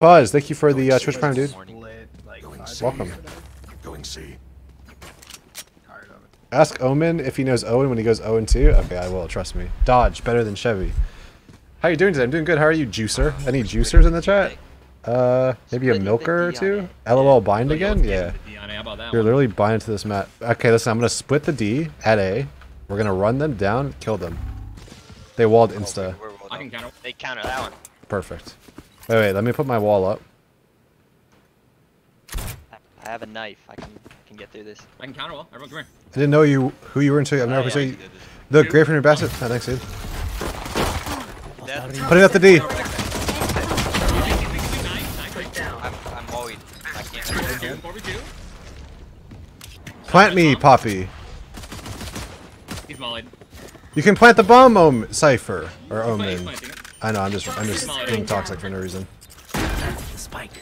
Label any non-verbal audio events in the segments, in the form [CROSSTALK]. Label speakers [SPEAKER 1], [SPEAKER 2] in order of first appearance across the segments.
[SPEAKER 1] Buzz, thank you for the uh, Twitch Prime, dude.
[SPEAKER 2] Split, like,
[SPEAKER 1] Welcome.
[SPEAKER 2] days today.
[SPEAKER 3] Going C.
[SPEAKER 2] Tired of it.
[SPEAKER 1] Ask Omen if he knows Owen when he goes 0 2. Okay, I will. Trust me. Dodge better than Chevy. How are you doing today? I'm doing good. How are you, Juicer? Any juicers in the chat? Uh, maybe a milker or two. LOL bind again? Yeah.
[SPEAKER 4] How about that
[SPEAKER 1] You're literally binding to this map. Okay, listen. I'm gonna split the D at A. We're gonna run them down, kill them. They walled insta.
[SPEAKER 5] We're well
[SPEAKER 4] I can
[SPEAKER 5] done.
[SPEAKER 4] counter.
[SPEAKER 5] They counter that one.
[SPEAKER 1] Perfect. Wait, wait. Let me put my wall up.
[SPEAKER 5] I have a knife. I can can get through this.
[SPEAKER 4] I can counter well. Everyone, come here.
[SPEAKER 1] I didn't know you who you were into. I've
[SPEAKER 5] Oh,
[SPEAKER 1] never
[SPEAKER 5] yeah,
[SPEAKER 1] seen
[SPEAKER 5] we
[SPEAKER 1] you.
[SPEAKER 5] did this.
[SPEAKER 1] The Great Frontier Basket. Oh, thanks, dude.
[SPEAKER 5] Death.
[SPEAKER 1] Put it at the D.
[SPEAKER 4] We can do nine. Nine, great.
[SPEAKER 5] I'm I'm void. I can't.
[SPEAKER 4] Four v two. Four v two.
[SPEAKER 1] Plant me, Poppy.
[SPEAKER 4] He's mollied.
[SPEAKER 1] You can plant the bomb, Om Cypher or
[SPEAKER 4] He's
[SPEAKER 1] Omen.
[SPEAKER 4] Planting it.
[SPEAKER 1] I know. I'm just I'm just being toxic for no reason.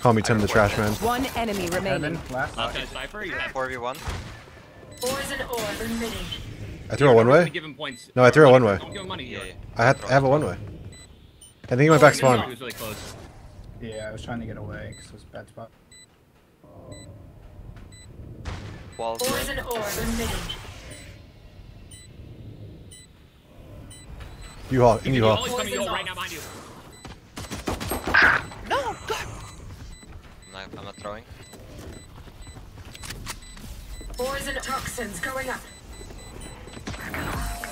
[SPEAKER 1] Call me Tim the Trash Man.
[SPEAKER 6] One enemy remaining.
[SPEAKER 2] Last
[SPEAKER 4] Last guy's Cypher. You have
[SPEAKER 5] Four v one.
[SPEAKER 7] Poison orb emitting.
[SPEAKER 1] I threw a one way.
[SPEAKER 4] Give him points.
[SPEAKER 1] No, I threw a one way.
[SPEAKER 4] Don't give him money.
[SPEAKER 5] Yeah.
[SPEAKER 4] Yeah.
[SPEAKER 5] yeah.
[SPEAKER 1] I had I have a one way. I think he went back
[SPEAKER 4] He
[SPEAKER 1] spawn.
[SPEAKER 4] was really close.
[SPEAKER 2] Yeah, I was trying to get away because it was a bad spot.
[SPEAKER 5] Walls.
[SPEAKER 7] Poison orb emitting.
[SPEAKER 1] You haul. In
[SPEAKER 4] You
[SPEAKER 1] you
[SPEAKER 4] can
[SPEAKER 1] haul.
[SPEAKER 4] always coming right now behind.
[SPEAKER 5] I'm not, I'm not throwing.
[SPEAKER 7] Poison toxins going up.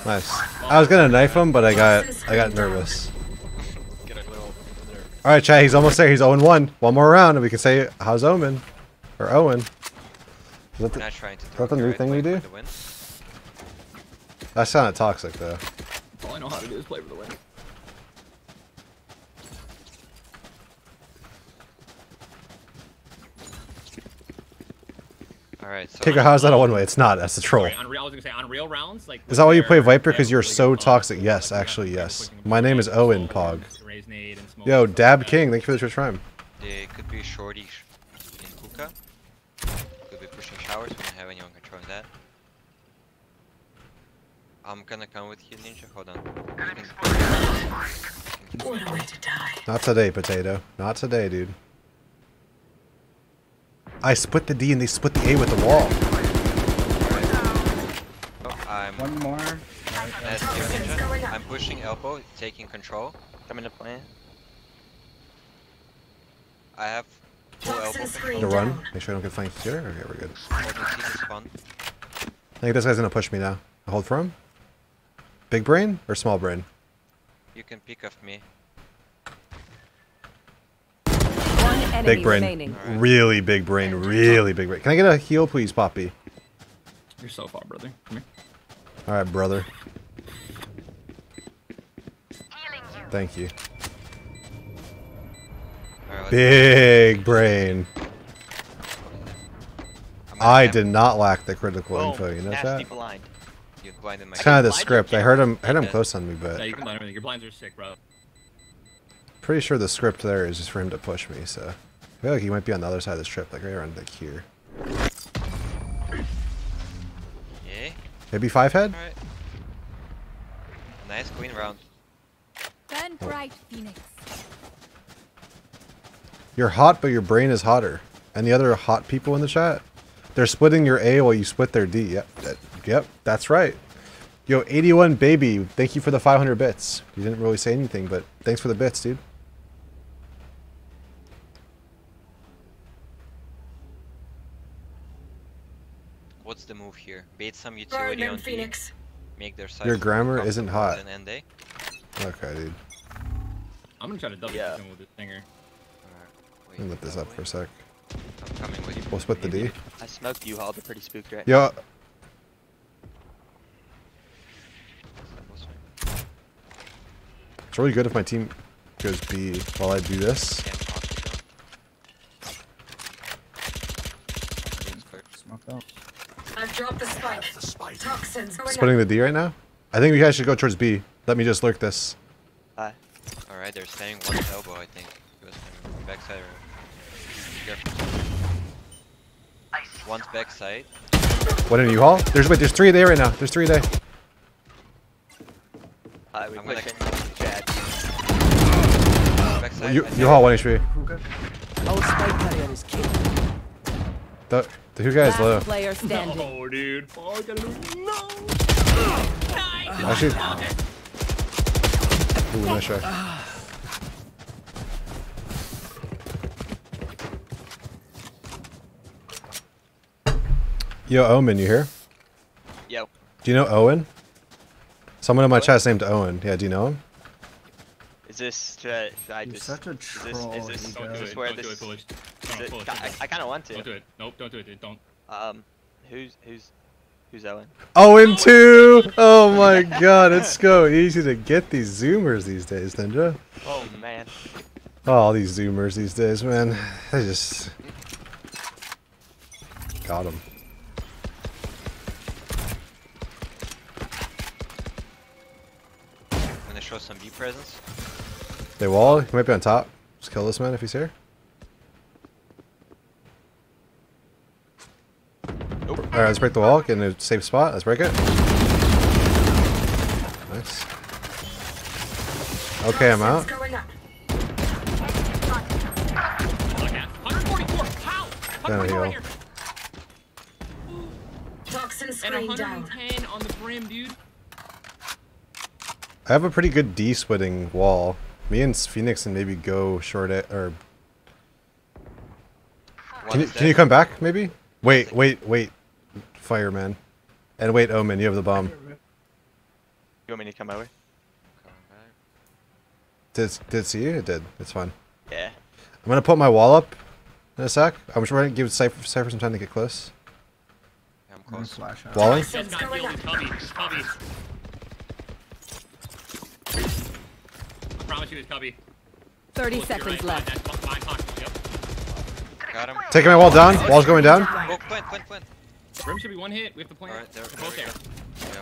[SPEAKER 1] Nice. I was gonna knife him, but I got I got nervous. [LAUGHS]
[SPEAKER 5] Get a little.
[SPEAKER 1] All right, Chad. He's almost there. He's 0 1. One more round, and we can say how's Omen or Owen. Is that the-
[SPEAKER 5] not trying to.
[SPEAKER 1] that the new thing we do?
[SPEAKER 5] The win.
[SPEAKER 1] that sounded toxic though.
[SPEAKER 4] All I know how to do is play for the win.
[SPEAKER 5] All right. So
[SPEAKER 1] Kicker, how's that a one way? It's not. That's a troll.
[SPEAKER 4] Sorry, on real, I was gonna say on real rounds, like.
[SPEAKER 1] Is that why you play Viper? Because you're so toxic. Yes, actually, yes. My name is Owen Pog.
[SPEAKER 4] Raze nade and smoke,
[SPEAKER 1] Yo, Dab. King. Thank you for the Twitch Prime.
[SPEAKER 5] They could be shorty in hookah. Could be pushing showers. We don't have anyone controlling that. I'm gonna come with you, Ninja. Hold on.
[SPEAKER 7] What a way to die.
[SPEAKER 1] Not today, Potato. Not today, dude. I split the D and they split the A with the wall.
[SPEAKER 5] Oh, I'm.
[SPEAKER 2] One more.
[SPEAKER 5] That's you, Ninja. I'm pushing elbow, taking control.
[SPEAKER 8] Coming to plant.
[SPEAKER 5] I have full elbow
[SPEAKER 7] Toxin screen
[SPEAKER 1] To run. Make sure I don't get flanked here. Okay, we're good.
[SPEAKER 5] Holding C to spawn.
[SPEAKER 1] I think this guy's gonna push me now. Hold for him. Big brain or small brain?
[SPEAKER 5] You can pick off me.
[SPEAKER 6] One enemy
[SPEAKER 1] Big brain.
[SPEAKER 6] remaining.
[SPEAKER 1] Really big brain. Really big brain. Can I get a heal, please, Poppy?
[SPEAKER 4] You're so far, brother. Come here.
[SPEAKER 1] All right, brother. Thank you.
[SPEAKER 5] Alright, let's
[SPEAKER 1] Big brain.
[SPEAKER 5] I'm
[SPEAKER 1] I
[SPEAKER 5] gonna
[SPEAKER 1] did not lack the critical
[SPEAKER 8] Boom.
[SPEAKER 1] info. You know oh,
[SPEAKER 8] Nasty
[SPEAKER 1] that?
[SPEAKER 8] blind.
[SPEAKER 5] You blinded my
[SPEAKER 1] It's kind of the script. I heard him. I heard him close on me, but.
[SPEAKER 4] Yeah,
[SPEAKER 1] but
[SPEAKER 4] you can blind everything. Your blinds are sick, bro.
[SPEAKER 1] pretty sure the script there is just for him to push me. So I feel like he might be on the other side of the strip, like right around like here.
[SPEAKER 5] Yeah.
[SPEAKER 1] Maybe five head.
[SPEAKER 5] Alright. Nice queen round.
[SPEAKER 6] Burn bright, Phoenix.
[SPEAKER 1] You're hot, but your brain is hotter. And the other hot people in the chat, they're splitting your A while you split their D. Yep, that, yep, that's right. Yo, 81 baby, thank you for the 500 bits. You didn't really say anything, but thanks for the bits, dude.
[SPEAKER 5] What's the move here? Bait some utility
[SPEAKER 7] them,
[SPEAKER 5] on D.
[SPEAKER 7] Phoenix.
[SPEAKER 5] Make their side
[SPEAKER 1] Your grammar isn't hot.
[SPEAKER 5] An end day.
[SPEAKER 1] Okay, dude.
[SPEAKER 4] I'm gonna try to double
[SPEAKER 8] Yeah.
[SPEAKER 4] kick him with this stinger.
[SPEAKER 5] Alright.
[SPEAKER 1] Let me lift this up for a sec.
[SPEAKER 5] I'm coming with you.
[SPEAKER 1] We'll split the D.
[SPEAKER 8] I smoked you all. They're pretty spooked right
[SPEAKER 1] Yo,
[SPEAKER 5] That was fine.
[SPEAKER 1] It's really good if my team goes B while I do this.
[SPEAKER 5] Can't talk to them. It's clear.
[SPEAKER 2] Smoked out.
[SPEAKER 7] I've dropped the spike.
[SPEAKER 3] Spike.
[SPEAKER 7] Toxins going
[SPEAKER 1] Splitting the D right now. I think we guys should go towards B. Let me just lurk this.
[SPEAKER 8] Hi.
[SPEAKER 5] Alright, they're standing one elbow, I think. He was standing backside or. One's backside.
[SPEAKER 1] What in U-Haul? There's wait, there's three there right now. There's three there.
[SPEAKER 8] Hi, we
[SPEAKER 5] I'm gonna-
[SPEAKER 8] pushing. Chad.
[SPEAKER 5] Backside.
[SPEAKER 1] You
[SPEAKER 5] I.
[SPEAKER 1] U-Haul one HP.
[SPEAKER 2] Hookah.
[SPEAKER 6] All spike carrier is killed.
[SPEAKER 1] The, the who guy's
[SPEAKER 6] Last
[SPEAKER 1] low.
[SPEAKER 6] player standing.
[SPEAKER 4] No, dude. Oh, I gotta do No.
[SPEAKER 1] Actually. Ooh, nice try. Yo, Omen, you here?
[SPEAKER 8] Yo.
[SPEAKER 1] Do you know Owen? Someone in my chat's named Owen. Yeah, do you know him?
[SPEAKER 8] Is this should I, should I
[SPEAKER 2] You're
[SPEAKER 8] just
[SPEAKER 2] such a
[SPEAKER 8] is this is this,
[SPEAKER 4] Don't
[SPEAKER 8] is this
[SPEAKER 4] it.
[SPEAKER 8] where
[SPEAKER 4] Don't
[SPEAKER 8] this
[SPEAKER 4] do it, foolish.
[SPEAKER 8] is it,
[SPEAKER 4] foolish.
[SPEAKER 8] I, I kind of want to.
[SPEAKER 4] Don't do it. Nope, don't do it, dude. Don't.
[SPEAKER 8] Um, who's who's who's Owen?
[SPEAKER 1] Owen 2! Oh my [LAUGHS] god, it's so easy to get these zoomers these days, Ninja.
[SPEAKER 8] Oh man.
[SPEAKER 1] Oh, all these zoomers these days, man. I just... Got him.
[SPEAKER 5] I'm gonna show some B presence.
[SPEAKER 1] They wall. He might be on top. Just kill this man if he's here. Alright, let's break the wall. Get in a safe spot. Let's break it. Nice. Okay, I'm out.
[SPEAKER 7] Toxins going up.
[SPEAKER 4] Look at 144. How?
[SPEAKER 1] There we go.
[SPEAKER 7] Toxin
[SPEAKER 4] And
[SPEAKER 7] screen down.
[SPEAKER 4] on the brim, dude.
[SPEAKER 1] I have a pretty good D-splitting wall. Me and Phoenix and maybe go short it, or... Can you, can you come back, maybe? Wait, wait, wait. Fireman. And wait, Omen, you have the bomb.
[SPEAKER 8] You want me to come over?
[SPEAKER 5] Coming back.
[SPEAKER 1] Did, did it see you? It did. It's fine.
[SPEAKER 8] Yeah.
[SPEAKER 1] I'm gonna put my wall up in a sec. I'm trying to give Cypher, Cypher some time to get close.
[SPEAKER 5] Yeah, I'm
[SPEAKER 2] I'm gonna
[SPEAKER 5] close.
[SPEAKER 2] flash out.
[SPEAKER 1] Walling?
[SPEAKER 4] Just got
[SPEAKER 7] going
[SPEAKER 4] healed
[SPEAKER 7] up.
[SPEAKER 4] with Cubby. Cubby. I promise you it's Cubby.
[SPEAKER 6] 30
[SPEAKER 4] Look to
[SPEAKER 6] seconds
[SPEAKER 4] right,
[SPEAKER 6] left.
[SPEAKER 4] That's behind Yep.
[SPEAKER 5] Got him.
[SPEAKER 1] Taking my wall down. Wall's going down.
[SPEAKER 5] Oh, go, plant, plant, plant.
[SPEAKER 4] Brim should be one hit. We have to plant.
[SPEAKER 5] Alright, there,
[SPEAKER 4] We're
[SPEAKER 5] there
[SPEAKER 4] both there.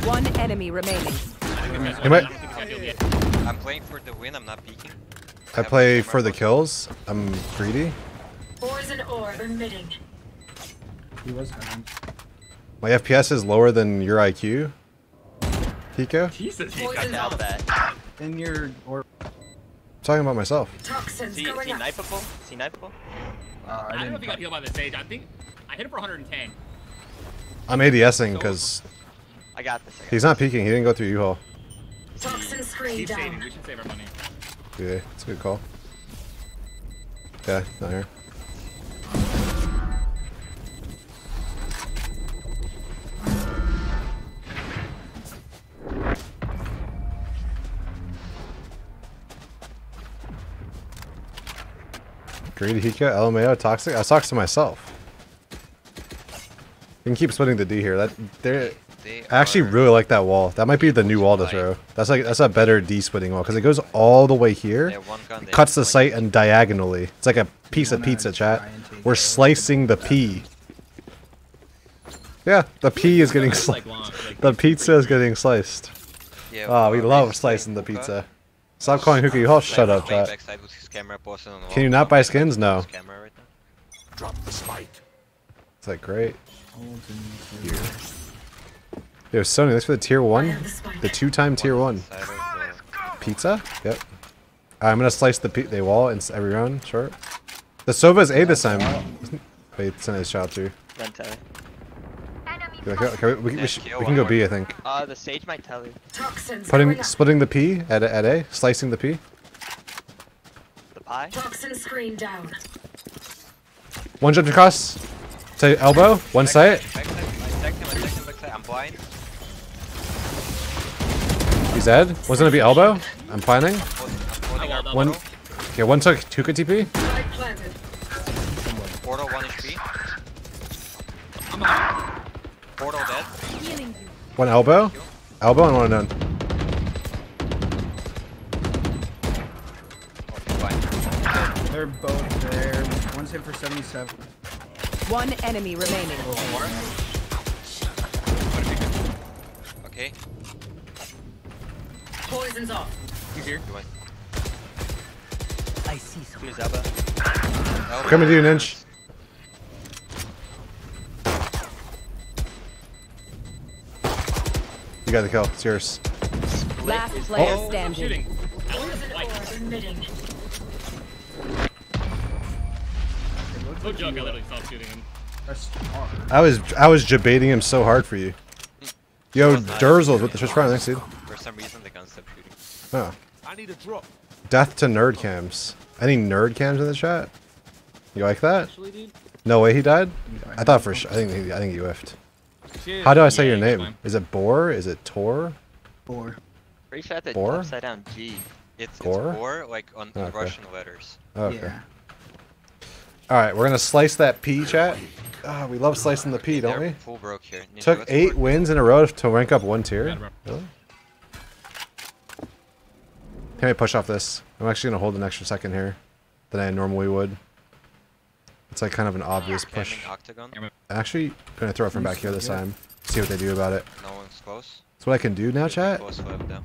[SPEAKER 5] Yeah.
[SPEAKER 6] One enemy remaining.
[SPEAKER 4] I think that's
[SPEAKER 1] He
[SPEAKER 4] one.
[SPEAKER 1] might-
[SPEAKER 4] I don't think we got healed yet.
[SPEAKER 5] I'm playing for the win, I'm not peeking.
[SPEAKER 1] I play for the kills. I'm greedy.
[SPEAKER 7] Poison orb emitting.
[SPEAKER 2] He was down.
[SPEAKER 1] My FPS is lower than your IQ. Hiko?
[SPEAKER 4] Jesus, you
[SPEAKER 7] Poison
[SPEAKER 4] got
[SPEAKER 8] Doubt
[SPEAKER 7] off.
[SPEAKER 8] that.
[SPEAKER 2] In your or
[SPEAKER 1] I'm talking about myself.
[SPEAKER 7] Toxins
[SPEAKER 8] Is he, is
[SPEAKER 7] going
[SPEAKER 8] he
[SPEAKER 7] up.
[SPEAKER 8] knifeable? Is he knifable?
[SPEAKER 2] uh,
[SPEAKER 4] I
[SPEAKER 2] I
[SPEAKER 4] don't know if he got healed by the sage. I think I hit him for 110.
[SPEAKER 1] I'm ADSing because
[SPEAKER 8] I got this. I got
[SPEAKER 1] he's not peeking. He didn't go through U-Haul.
[SPEAKER 7] Toxin screen
[SPEAKER 4] Keep saving.
[SPEAKER 7] down.
[SPEAKER 4] We should save our money.
[SPEAKER 1] Yeah, it's a good call. Yeah, not here. Greedy Hiko, LMAO, Toxic. I was talking to myself. You can keep splitting the D here. That they're
[SPEAKER 5] They
[SPEAKER 1] I actually really like that wall. That might be the new wall to throw. That's like that's a better D splitting wall because it goes all the way here,
[SPEAKER 5] They have one gun,
[SPEAKER 1] cuts the
[SPEAKER 5] one-
[SPEAKER 1] site and diagonally. It's like a piece of pizza, chat.
[SPEAKER 2] try and take
[SPEAKER 1] We're slicing the P. Yeah, the P is getting sliced.
[SPEAKER 4] like long, like,
[SPEAKER 1] The pizza is getting sliced.
[SPEAKER 5] Yeah,
[SPEAKER 1] Oh, we love slicing the
[SPEAKER 5] playing
[SPEAKER 1] pizza.
[SPEAKER 5] Hookah.
[SPEAKER 1] Stop calling Hookah U-Haul. Shut
[SPEAKER 5] Playing
[SPEAKER 1] up,
[SPEAKER 5] playing
[SPEAKER 1] chat.
[SPEAKER 5] backside with his camera posted on the
[SPEAKER 1] Can you not buy skins? No.
[SPEAKER 5] His camera right now.
[SPEAKER 1] It's like great.
[SPEAKER 2] Hold here.
[SPEAKER 1] Yo, Sony, thanks for the tier one,
[SPEAKER 7] the
[SPEAKER 1] two-time tier one
[SPEAKER 5] the-
[SPEAKER 1] pizza. Yep. I'm gonna slice the pe- the wall in s- every round. Short. The Sova's A this time. Wait, it's a nice shot too.
[SPEAKER 8] Then.
[SPEAKER 1] Okay, okay, we, we, we,
[SPEAKER 5] Yeah,
[SPEAKER 1] should- we can go. B, I think.
[SPEAKER 8] Uh, the sage might tell you.
[SPEAKER 7] Toxins
[SPEAKER 1] Putting, splitting the P at, at A, slicing the P.
[SPEAKER 8] The pie.
[SPEAKER 7] Toxin screen down.
[SPEAKER 1] One jump across to elbow, one sight.
[SPEAKER 5] Backside, backside. I checked him, I checked him backside. I'm blind.
[SPEAKER 1] He's dead. Wasn't it be elbow. I'm planning.
[SPEAKER 5] I'm holding, I'm holding our
[SPEAKER 4] walled up.
[SPEAKER 1] One.
[SPEAKER 5] portal.
[SPEAKER 1] Okay, one took hookah TP.
[SPEAKER 7] Spike planted.
[SPEAKER 5] Portal 1 HP.
[SPEAKER 4] I'm out.
[SPEAKER 5] Portal dead.
[SPEAKER 6] Healing you.
[SPEAKER 1] One elbow. Elbow and one unknown.
[SPEAKER 5] He's blind.
[SPEAKER 2] They're both there. One's hit for 77.
[SPEAKER 6] One enemy remaining.
[SPEAKER 5] Okay.
[SPEAKER 7] Poison's off.
[SPEAKER 4] He's here.
[SPEAKER 5] You went.
[SPEAKER 6] I see some.
[SPEAKER 8] Who's Elba?
[SPEAKER 1] Coming to you, Ninja. got the kill. It's yours.
[SPEAKER 6] Last player
[SPEAKER 4] oh.
[SPEAKER 6] standing.
[SPEAKER 4] I shooting.
[SPEAKER 1] I was I was debating him so hard for you. Hmm.
[SPEAKER 5] Yo, oh,
[SPEAKER 1] Durzel's with the first round. Thanks, dude.
[SPEAKER 5] For some reason, the gun stopped shooting.
[SPEAKER 1] Oh.
[SPEAKER 3] I need a drop.
[SPEAKER 1] Death to nerd cams. Any nerd cams in the chat? You like that? No way he died. I thought for sure. I think he, I think he whiffed.
[SPEAKER 3] Cheers.
[SPEAKER 1] How do I say
[SPEAKER 4] Yeah,
[SPEAKER 1] your name? Is it Boar? Is it Tor?
[SPEAKER 2] Four.
[SPEAKER 8] Pretty sure I had the
[SPEAKER 1] Four?
[SPEAKER 8] upside down G.
[SPEAKER 5] It's,
[SPEAKER 1] Four?
[SPEAKER 5] it's four, like on in
[SPEAKER 1] Okay.
[SPEAKER 5] Russian letters.
[SPEAKER 1] Okay.
[SPEAKER 2] Yeah.
[SPEAKER 1] All right, we're gonna slice that P chat. Ah, we love slicing the P, don't we?
[SPEAKER 5] full broke here. Ninja,
[SPEAKER 1] Took eight
[SPEAKER 5] broke?
[SPEAKER 1] wins in a row to rank up one tier.
[SPEAKER 4] Got it, bro.
[SPEAKER 1] Really? Can I push off this? I'm actually gonna hold an extra second here than I normally would. It's like kind of an ah, obvious push.
[SPEAKER 5] Camming octagon.
[SPEAKER 1] I'm actually gonna throw it from back here this time. See what they do about it.
[SPEAKER 5] No one's close.
[SPEAKER 1] That's what I can do now, chat.
[SPEAKER 5] Close them.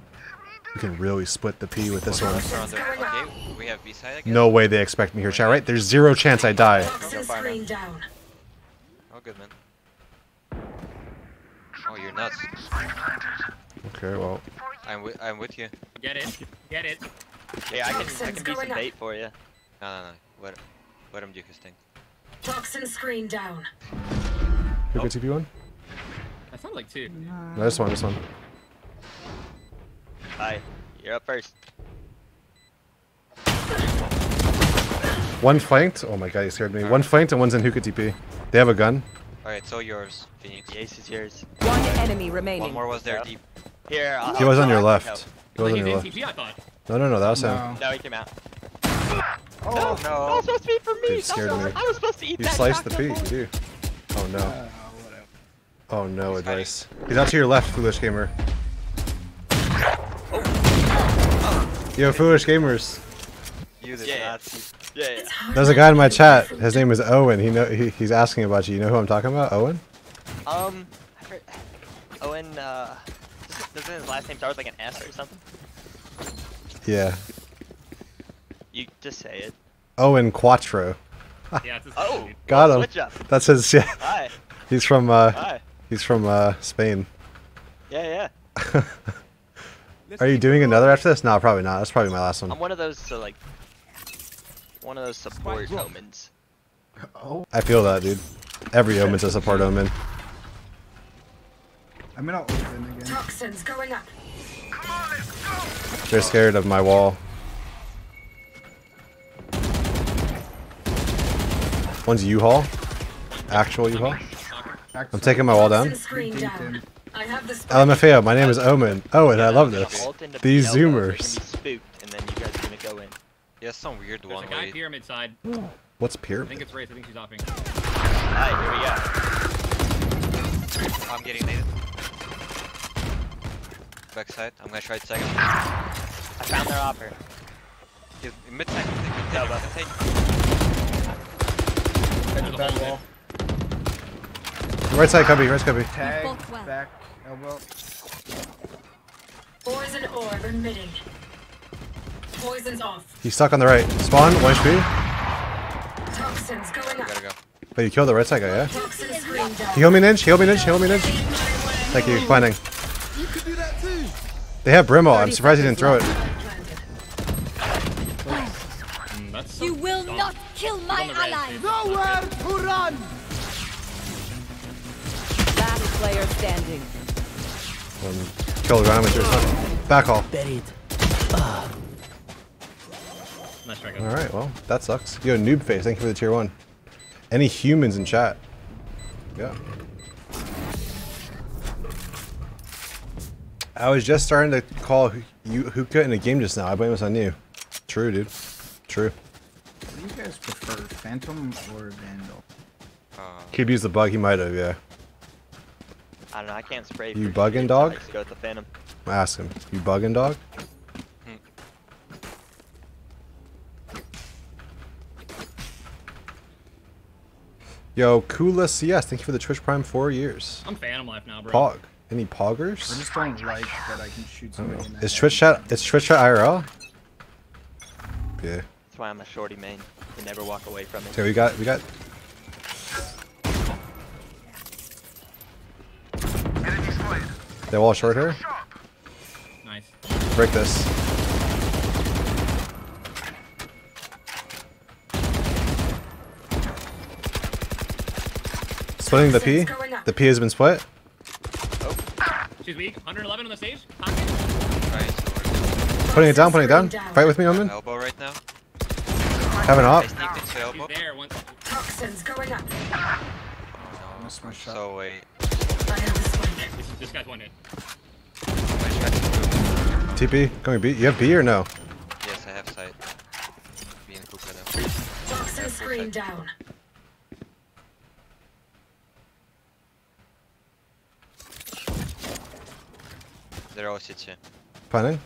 [SPEAKER 1] We can really split the P with this one.
[SPEAKER 5] Okay, we have again.
[SPEAKER 1] No way they expect me here, chat. Right? There's zero chance I die.
[SPEAKER 7] Toxin screen down.
[SPEAKER 5] Oh, good man. Oh, you're nuts.
[SPEAKER 1] Okay, well,
[SPEAKER 5] I'm with, I'm with you.
[SPEAKER 4] Get it. Get it.
[SPEAKER 8] Yeah, I can I can be some bait for you.
[SPEAKER 5] No, no, no. Let, let him do his thing.
[SPEAKER 7] Toxin screen down.
[SPEAKER 1] who gets TP one?
[SPEAKER 4] That sounds like two.
[SPEAKER 1] No, this one, this one.
[SPEAKER 8] Hi. You're up first.
[SPEAKER 1] One flanked. Oh my god, you scared me. One flanked and one's in hookah TP. They have a gun.
[SPEAKER 5] Alright, so yours, Phoenix.
[SPEAKER 8] The ace is yours.
[SPEAKER 6] One enemy remaining.
[SPEAKER 5] One more was there
[SPEAKER 8] Yeah.
[SPEAKER 5] deep.
[SPEAKER 8] Here. I'll,
[SPEAKER 1] He was on your left. He was
[SPEAKER 4] Like
[SPEAKER 1] on your left.
[SPEAKER 4] TP,
[SPEAKER 1] No, no, no, that was him.
[SPEAKER 2] No.
[SPEAKER 8] No, he came out.
[SPEAKER 2] Oh,
[SPEAKER 8] No, that was supposed to be for me.
[SPEAKER 1] Dude,
[SPEAKER 8] That
[SPEAKER 1] scared
[SPEAKER 8] was-
[SPEAKER 1] me.
[SPEAKER 8] I was supposed to eat
[SPEAKER 1] You
[SPEAKER 8] that
[SPEAKER 1] sliced the
[SPEAKER 8] chocolate
[SPEAKER 1] P, you do. Oh no.
[SPEAKER 2] uh.
[SPEAKER 1] Oh no,
[SPEAKER 5] He's hiding.
[SPEAKER 1] advice. He's out to your left, foolish gamer. Yo, foolish gamers.
[SPEAKER 5] You did
[SPEAKER 8] Yeah.
[SPEAKER 5] not see.
[SPEAKER 8] Yeah, yeah.
[SPEAKER 1] There's a guy in my chat. His name is Owen. He know he, he's asking about you. You know who I'm talking about? Owen?
[SPEAKER 8] Um, heard, Owen, uh, doesn't- doesn't his last name start with like an S or something?
[SPEAKER 1] Yeah.
[SPEAKER 8] You just say it.
[SPEAKER 1] Owen Quattro. [LAUGHS]
[SPEAKER 4] Yeah, it's his
[SPEAKER 8] Oh,
[SPEAKER 4] dude.
[SPEAKER 1] Got him.
[SPEAKER 8] switch up.
[SPEAKER 1] That's his. Yeah.
[SPEAKER 8] Hi, [LAUGHS]
[SPEAKER 1] He's from uh.
[SPEAKER 8] hi.
[SPEAKER 1] He's from uh Spain.
[SPEAKER 8] Yeah, yeah.
[SPEAKER 1] Are you doing another after this? No, probably not. That's probably my last one.
[SPEAKER 8] I'm
[SPEAKER 1] one.
[SPEAKER 8] one of those, so like, one of those support
[SPEAKER 3] drop.
[SPEAKER 8] omens.
[SPEAKER 2] Oh,
[SPEAKER 1] I feel that, dude. Every omen's a support omen.
[SPEAKER 2] I'm gonna open again.
[SPEAKER 7] Toxins going up.
[SPEAKER 1] They're scared of my wall. One's U-Haul. Actual U-Haul. I'm taking my wall down.
[SPEAKER 7] Toxin screen
[SPEAKER 2] Deep
[SPEAKER 7] down.
[SPEAKER 2] in.
[SPEAKER 7] I have the spike.
[SPEAKER 1] LMFAO, my name is Omen. Oh, and I love this. These
[SPEAKER 8] Elbow, so it can
[SPEAKER 1] zoomers.
[SPEAKER 8] be spooked, and then you guys are gonna go in.
[SPEAKER 5] He has some weird
[SPEAKER 4] There's
[SPEAKER 5] one
[SPEAKER 4] a guy
[SPEAKER 5] way.
[SPEAKER 4] pyramid side.
[SPEAKER 1] What's
[SPEAKER 4] I think
[SPEAKER 1] pyramid?
[SPEAKER 4] it's Raze. I think she's offing.
[SPEAKER 8] Alright, here we go.
[SPEAKER 5] Oh, I'm getting naded. Backside. I'm gonna try it second.
[SPEAKER 8] I found their offer.
[SPEAKER 5] He's mid side. Mid
[SPEAKER 8] No,
[SPEAKER 5] side.
[SPEAKER 8] but-
[SPEAKER 5] Mid side.
[SPEAKER 2] Edge of back wall.
[SPEAKER 1] Right side cubby, right side cubby.
[SPEAKER 2] Tag.
[SPEAKER 6] Well.
[SPEAKER 2] Back. Oh, Elbow.
[SPEAKER 7] Poison orb emitting. Poison's off.
[SPEAKER 1] He's stuck on the right. Spawn, 1 HP.
[SPEAKER 7] Toxins going up.
[SPEAKER 5] Gotta go.
[SPEAKER 1] But you killed the right side guy, yeah?
[SPEAKER 7] Toxin screen down.
[SPEAKER 1] Heal me an inch, heal me an inch, heal me an inch. Thank you, planning.
[SPEAKER 3] You can do that too.
[SPEAKER 1] They have Brimall. I'm surprised he didn't throw it.
[SPEAKER 6] Kill my
[SPEAKER 4] on
[SPEAKER 6] ally.
[SPEAKER 4] dude.
[SPEAKER 3] Nowhere to run.
[SPEAKER 6] Last player standing.
[SPEAKER 1] Um, kill the ground with your stuff. Back haul.
[SPEAKER 4] Nice.
[SPEAKER 1] Alright, well, that sucks. Yo, noob face, thank you for the tier 1. Any humans in chat? Yeah. I was just starting to call hu- you hookah in a game just now. I blame this on you. True, dude. True.
[SPEAKER 2] What do you guys prefer, Phantom or Vandal?
[SPEAKER 5] Uh,
[SPEAKER 1] Keep use the bug, he might have, yeah.
[SPEAKER 8] I don't know, I can't spray.
[SPEAKER 1] You
[SPEAKER 8] for
[SPEAKER 1] bugging,
[SPEAKER 8] shooting,
[SPEAKER 1] dog?
[SPEAKER 8] Go with the Phantom.
[SPEAKER 1] Ask him. You bugging, dog? Yo, Kula CS, thank you for the Twitch Prime four years.
[SPEAKER 4] I'm Phantom Life now, bro.
[SPEAKER 1] Pog. Any poggers?
[SPEAKER 2] I
[SPEAKER 1] poggers?
[SPEAKER 2] just don't like that I can shoot somebody in the
[SPEAKER 1] Is. Twitch chat? Is Twitch chat IRL? Yeah.
[SPEAKER 8] That's why I'm a shorty main. You never walk away from it.
[SPEAKER 1] So we got we got. They wall short here.
[SPEAKER 4] Nice.
[SPEAKER 1] Break this. Splitting the P.
[SPEAKER 7] Toxins going up.
[SPEAKER 1] The P has been split.
[SPEAKER 4] She's weak. 111 on the stage.
[SPEAKER 1] Putting it down, putting it down. Fight with me,
[SPEAKER 5] we're
[SPEAKER 1] Omen.
[SPEAKER 5] elbow right now.
[SPEAKER 1] Have an
[SPEAKER 5] I
[SPEAKER 1] op.
[SPEAKER 5] sneaked into
[SPEAKER 4] She's
[SPEAKER 5] elbow.
[SPEAKER 4] There. One.
[SPEAKER 7] Toxins going up.
[SPEAKER 2] Oh, Missed my.
[SPEAKER 5] So wait.
[SPEAKER 7] Have the spike.
[SPEAKER 4] This, is, this guy's one hit.
[SPEAKER 5] My shot is
[SPEAKER 1] TP. Going B. You have B or no?
[SPEAKER 5] Yes, I have sight. Be in hookah though.
[SPEAKER 7] Toxin screen down.
[SPEAKER 5] They're all CT.
[SPEAKER 1] Planning.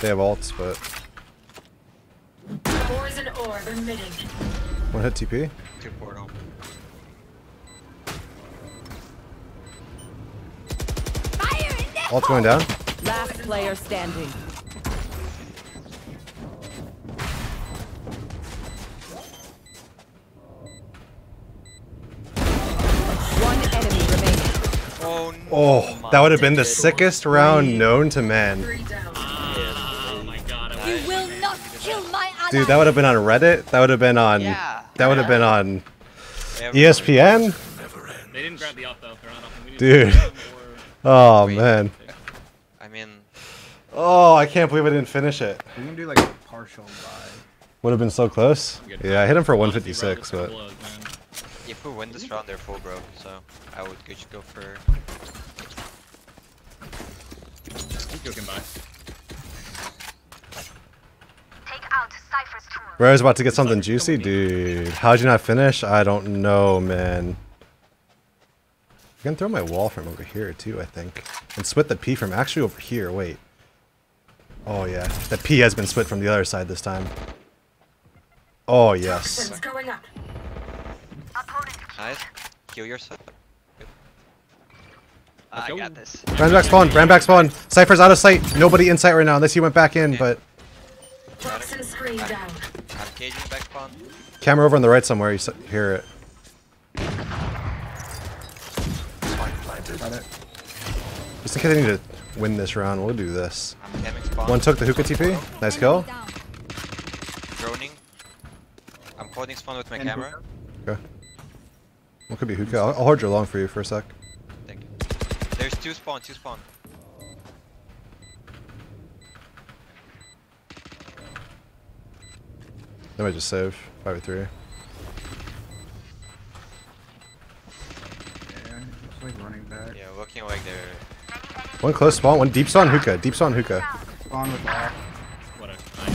[SPEAKER 1] They have ults, but
[SPEAKER 7] Poison orb emitting.
[SPEAKER 1] one hit TP.
[SPEAKER 5] Two portal.
[SPEAKER 1] Ult's going down.
[SPEAKER 6] Last player standing. One enemy remaining.
[SPEAKER 5] Oh no.
[SPEAKER 1] Oh, that would have been the sickest round known to man. Dude, that would have been on Reddit. That would have been on.
[SPEAKER 8] Yeah.
[SPEAKER 1] That would have been on
[SPEAKER 5] Everybody-
[SPEAKER 1] ESPN.
[SPEAKER 4] They didn't grab the off though. They're not off.
[SPEAKER 1] Dude.
[SPEAKER 4] to grab them or-
[SPEAKER 1] Oh man.
[SPEAKER 5] I mean,
[SPEAKER 1] Oh, I can't believe I didn't finish it.
[SPEAKER 2] We can do like a partial buy.
[SPEAKER 1] Would have been so close. Yeah, I hit him for 156, but
[SPEAKER 5] if we win this round, they're full bro. So I would just go for.
[SPEAKER 4] You can buy.
[SPEAKER 1] Bro, I was about to get something juicy, dude. How'd you not finish? I don't know, man. I can throw my wall from over here too, I think, and split the P from actually over here. Wait. Oh yeah, the P has been split from the other side this time. Oh yes.
[SPEAKER 7] Toxins going
[SPEAKER 5] Heal yourself.
[SPEAKER 8] I got this.
[SPEAKER 1] Ran back spawn. Ran back spawn. Cypher's out of sight. Nobody in sight right now unless he went back in. But
[SPEAKER 7] Toxin screen down.
[SPEAKER 5] I'm caging back spawn.
[SPEAKER 1] camera over on the right somewhere. You hear it. Just in case I need to win this round, we'll do this.
[SPEAKER 5] I'm camming spawn.
[SPEAKER 1] One took the hookah TP. Nice kill.
[SPEAKER 5] Droning. I'm holding spawn with my
[SPEAKER 2] And
[SPEAKER 5] camera.
[SPEAKER 1] Okay. One could be hookah. I'll, I'll hold your long for you for a sec.
[SPEAKER 5] Thank you. There's two spawn, two spawn.
[SPEAKER 1] They might just save. 5 3.
[SPEAKER 2] Yeah, it's like running back.
[SPEAKER 5] Yeah, looking like they're.
[SPEAKER 1] One close spawn. One deep spawn hookah. Deep spawn hookah.
[SPEAKER 2] Spawn with all.
[SPEAKER 4] What a. I,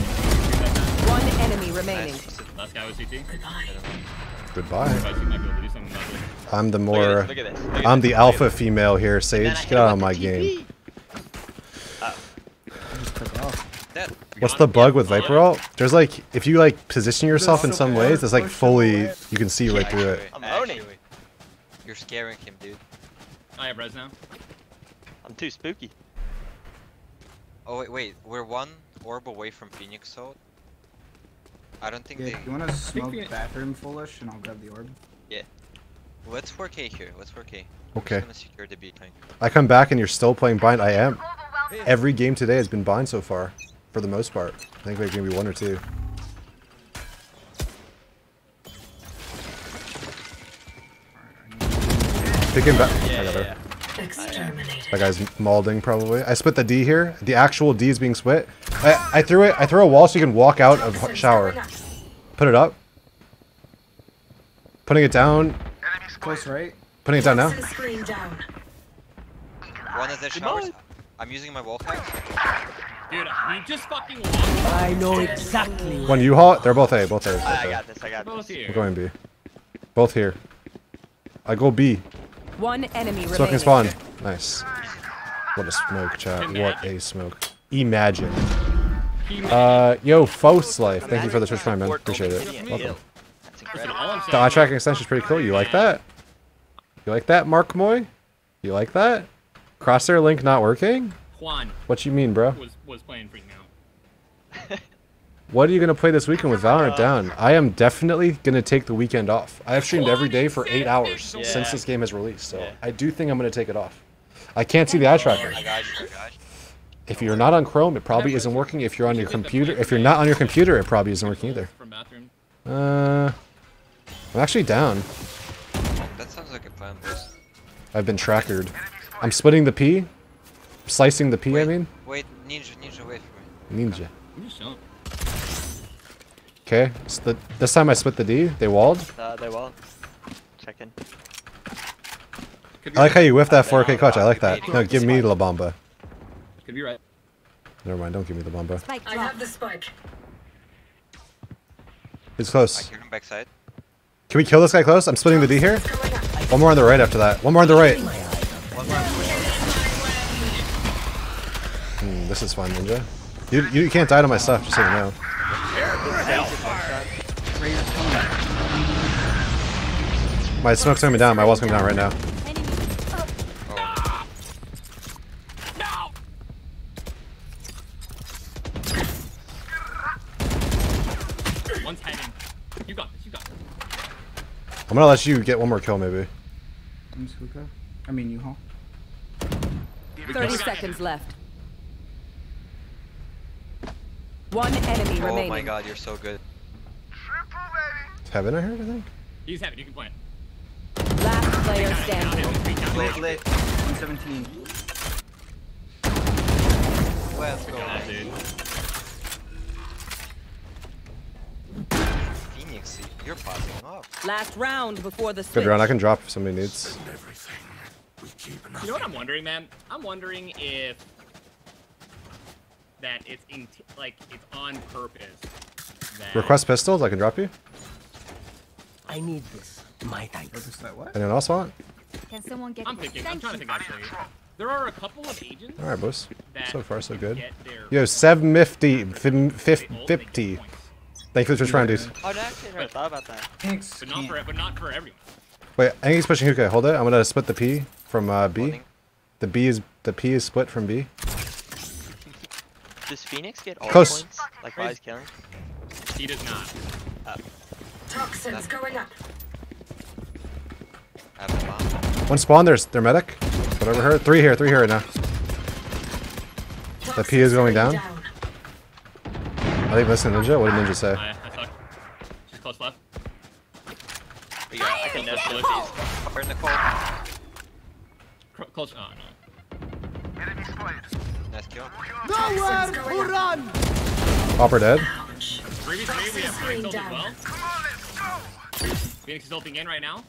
[SPEAKER 6] One enemy remaining.
[SPEAKER 5] Nice.
[SPEAKER 4] last guy was CT.
[SPEAKER 1] Goodbye.
[SPEAKER 4] I might be able to do something about this.
[SPEAKER 1] I'm the
[SPEAKER 8] Look
[SPEAKER 1] more.
[SPEAKER 8] at this. Look at this. Look at
[SPEAKER 1] I'm the
[SPEAKER 8] Look
[SPEAKER 1] alpha
[SPEAKER 8] this.
[SPEAKER 1] female here,
[SPEAKER 8] And then I
[SPEAKER 1] Sage. Get
[SPEAKER 8] him
[SPEAKER 1] out of
[SPEAKER 8] with
[SPEAKER 1] my
[SPEAKER 8] the
[SPEAKER 1] game.
[SPEAKER 8] TP.
[SPEAKER 2] Just took off.
[SPEAKER 5] That.
[SPEAKER 1] What's the bug with
[SPEAKER 4] Yeah.
[SPEAKER 1] Viper ult? There's like, if you like position yourself in some ways, it's like fully, you can see right through it.
[SPEAKER 8] I'm owning.
[SPEAKER 5] You're scaring him, dude.
[SPEAKER 4] I have res now.
[SPEAKER 8] I'm too spooky.
[SPEAKER 5] Oh wait, wait. We're one orb away from Phoenix ult. I don't think
[SPEAKER 2] Yeah,
[SPEAKER 5] they.
[SPEAKER 2] you wanna smoke
[SPEAKER 4] we-
[SPEAKER 2] bathroom foolish and I'll grab the orb? Yeah.
[SPEAKER 5] Let's 4K here. Let's 4K.
[SPEAKER 1] Okay.
[SPEAKER 5] Gonna secure the B.
[SPEAKER 1] I come back and you're still playing bind. I am. Every game today has been bind so far, for the most part. I think there's gonna be one or two. Picking back. I got her.
[SPEAKER 8] yeah.
[SPEAKER 7] Exterminated.
[SPEAKER 1] That guy's maulding probably. I split the D here. The actual D is being split. I, I threw it. I throw a wall so you can walk out of shower. Put it up. Putting it down.
[SPEAKER 2] Close right.
[SPEAKER 1] Putting it down now.
[SPEAKER 7] Toxin screen down.
[SPEAKER 5] One of the showers. I'm using my wall hack.
[SPEAKER 4] Dude, he just fucking walked.
[SPEAKER 6] I know exactly.
[SPEAKER 1] One U-Haul. They're both A. Both A. Both
[SPEAKER 8] I
[SPEAKER 1] A.
[SPEAKER 8] got this. I got
[SPEAKER 4] Both
[SPEAKER 8] this.
[SPEAKER 4] here.
[SPEAKER 1] We're going B. Both here. I go B.
[SPEAKER 6] One enemy
[SPEAKER 1] Smoking
[SPEAKER 6] remaining.
[SPEAKER 1] spawn. Nice. What a smoke, chat. What a smoke. Imagine. Uh, yo, Fos Life. Thank you for the Twitch Prime, man. Appreciate it. Welcome.
[SPEAKER 8] and That's
[SPEAKER 4] Listen,
[SPEAKER 8] incredible.
[SPEAKER 4] all I'm saying
[SPEAKER 1] The eye tracking extension is pretty cool. You like that? You like that, Mark Moy? You like that? Crosshair link not working?
[SPEAKER 4] Juan
[SPEAKER 1] What you mean, bro?
[SPEAKER 4] was was playing freaking out. [LAUGHS]
[SPEAKER 1] What are you gonna play this weekend with Valorant down? [LAUGHS] I am definitely gonna take the weekend off. I have streamed every day for eight hours
[SPEAKER 8] Yeah.
[SPEAKER 1] since this game has released, so
[SPEAKER 8] Yeah.
[SPEAKER 1] I do think I'm gonna take it off. I can't see the eye tracker.
[SPEAKER 5] I got you. I got you.
[SPEAKER 1] If you're not on Chrome, it probably isn't working. If you're on your computer, if you're not on your computer, it probably isn't working either.
[SPEAKER 4] From bathroom.
[SPEAKER 1] Uh, I'm actually down.
[SPEAKER 5] Fine, boys.
[SPEAKER 1] I've been trackered. I'm splitting the P. Slicing the P, I
[SPEAKER 5] Wait,
[SPEAKER 1] mean.
[SPEAKER 5] Wait, ninja, ninja, wait for me.
[SPEAKER 1] Ninja.
[SPEAKER 4] I'm just chilling.
[SPEAKER 1] Okay. So the, this time I split the D. They walled.
[SPEAKER 8] Uh, they won't. Check in.
[SPEAKER 1] I like how you whiffed that 4K clutch. I like that.
[SPEAKER 5] Waiting.
[SPEAKER 1] No, give me La Bamba.
[SPEAKER 4] Could be right.
[SPEAKER 1] Never mind. Don't give me the Bamba.
[SPEAKER 7] I have the spike.
[SPEAKER 1] It's
[SPEAKER 5] I
[SPEAKER 1] close.
[SPEAKER 5] hear him backside.
[SPEAKER 1] Can we kill this guy close? I'm splitting the D here. One more on the right after that. One more on the right. This is fun, Ninja. You, you can't die to my stuff, just so you know. My smoke's coming down. My wall's coming down right now.
[SPEAKER 4] One's heading. You got this. You got this.
[SPEAKER 1] I'm gonna let you get one more kill, maybe.
[SPEAKER 2] I'm Suka. I mean, U-Haul.
[SPEAKER 6] 30 seconds left. One enemy
[SPEAKER 5] oh
[SPEAKER 6] remaining.
[SPEAKER 5] Oh my god, you're so good.
[SPEAKER 1] Heaven, I heard, I think.
[SPEAKER 4] He's heavy. You can point.
[SPEAKER 6] Last player
[SPEAKER 4] Down, down,
[SPEAKER 6] standing.
[SPEAKER 2] Lit, lit. 117.
[SPEAKER 5] Let's go.
[SPEAKER 4] Yeah, dude.
[SPEAKER 5] Phoenix, you're popping off.
[SPEAKER 6] Last round before the switch.
[SPEAKER 1] Good round. I can drop if somebody needs.
[SPEAKER 4] You know what I'm wondering, man? I'm wondering if that it's in like it's on purpose. That
[SPEAKER 1] Request pistols. I can drop you.
[SPEAKER 3] I need this. My thanks.
[SPEAKER 2] Purpose that what?
[SPEAKER 1] Anyone else want?
[SPEAKER 6] Can someone get
[SPEAKER 4] I'm thinking. I'm trying to think actually. There are a couple of agents
[SPEAKER 1] All right, boys.
[SPEAKER 4] that
[SPEAKER 1] So far, so good.
[SPEAKER 4] get their
[SPEAKER 1] Yo, 750. 50.
[SPEAKER 4] they get
[SPEAKER 1] 50.
[SPEAKER 4] points.
[SPEAKER 1] Thank you for the first round, dudes.
[SPEAKER 8] Oh, no, actually, I never thought about that.
[SPEAKER 2] Thanks.
[SPEAKER 4] But not for but not for everyone.
[SPEAKER 1] Wait, I think he's pushing hookah. Hold it. I'm gonna split the P from uh, B.
[SPEAKER 5] Holding.
[SPEAKER 1] The B is the P is split from B.
[SPEAKER 8] Does Phoenix get all
[SPEAKER 1] Close.
[SPEAKER 8] points? Like while he's killing?
[SPEAKER 4] He does not. Up.
[SPEAKER 7] Toxins going up.
[SPEAKER 5] I have a bomb.
[SPEAKER 1] One spawn. There's their medic. Whatever her. Three here. Three here right now. The P is going
[SPEAKER 7] Toxins
[SPEAKER 1] down. I think listen, Ninja. What did Ninja say?
[SPEAKER 4] I, I suck. She's close left.
[SPEAKER 8] But yeah, I can no
[SPEAKER 4] Close,
[SPEAKER 8] scope
[SPEAKER 4] close.
[SPEAKER 8] these.
[SPEAKER 5] Upper Nicole.
[SPEAKER 4] Cr- Close. Oh no.
[SPEAKER 5] Nice kill.
[SPEAKER 7] Toxins going up.
[SPEAKER 1] Hopper dead.
[SPEAKER 7] Ouch.
[SPEAKER 4] Three v three. We have
[SPEAKER 7] Toxins
[SPEAKER 4] three kills as
[SPEAKER 7] down.
[SPEAKER 4] well. Phoenix is ulting in right now.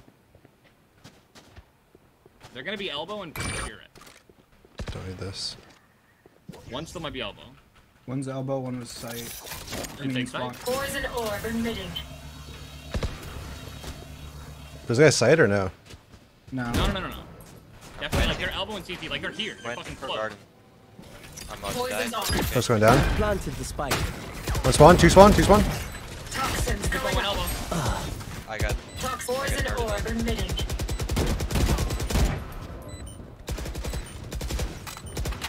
[SPEAKER 4] They're gonna be elbow and spirit.
[SPEAKER 1] Don't need this.
[SPEAKER 4] One still might be elbow.
[SPEAKER 2] One's elbow, one was sight. I
[SPEAKER 4] You
[SPEAKER 2] mean,
[SPEAKER 4] think
[SPEAKER 2] spawn.
[SPEAKER 4] sight?
[SPEAKER 7] Poison orb emitting.
[SPEAKER 1] Does this guy sight or no?
[SPEAKER 2] No.
[SPEAKER 4] No, no, no, no, no. Definitely, like they're elbow and CT, like they're here. They're
[SPEAKER 5] Went
[SPEAKER 4] fucking
[SPEAKER 5] for
[SPEAKER 4] close.
[SPEAKER 5] garden. I'm out
[SPEAKER 7] Poison's
[SPEAKER 5] die.
[SPEAKER 1] going down.
[SPEAKER 3] Planted the spike.
[SPEAKER 1] One spawn. Two spawn. Two spawn.
[SPEAKER 7] Toxins
[SPEAKER 4] Triple
[SPEAKER 7] going
[SPEAKER 4] one
[SPEAKER 7] up.
[SPEAKER 4] elbow.
[SPEAKER 5] I got.
[SPEAKER 7] Tox poison orb emitting.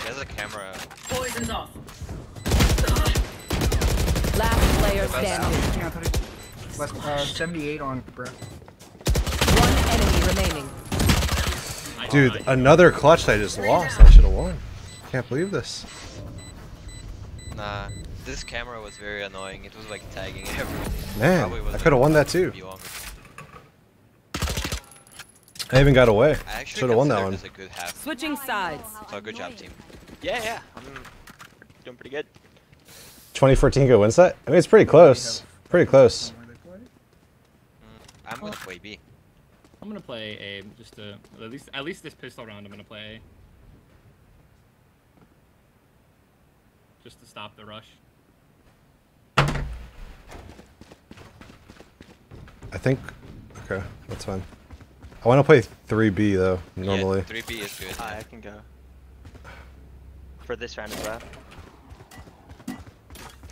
[SPEAKER 5] He has a camera.
[SPEAKER 7] Poison's off.
[SPEAKER 6] Last player standing.
[SPEAKER 2] Yeah, I thought it- Less, uh, 78 on breath.
[SPEAKER 6] One enemy remaining.
[SPEAKER 1] Dude, another clutch that I just lost. I should have won. I can't believe this.
[SPEAKER 5] Nah. This camera was very annoying. It was like tagging [LAUGHS] everyone.
[SPEAKER 1] Man, I could have won that too.
[SPEAKER 5] to be on me.
[SPEAKER 1] I even got away.
[SPEAKER 5] I
[SPEAKER 1] Should have won that one.
[SPEAKER 5] a good half.
[SPEAKER 6] Switching sides.
[SPEAKER 5] So good job, team.
[SPEAKER 8] Yeah, yeah. I'm doing pretty good.
[SPEAKER 1] 2014 good win set? I mean, it's pretty close. Pretty close.
[SPEAKER 2] Where they play?
[SPEAKER 5] I'm gonna play B.
[SPEAKER 4] I'm gonna play a just to at least at least this pistol round. I'm gonna play just to stop the rush.
[SPEAKER 1] I think. Okay, that's fine. I want to play 3B though, normally.
[SPEAKER 5] Yeah, 3B is good.
[SPEAKER 8] I can go. For this round as well.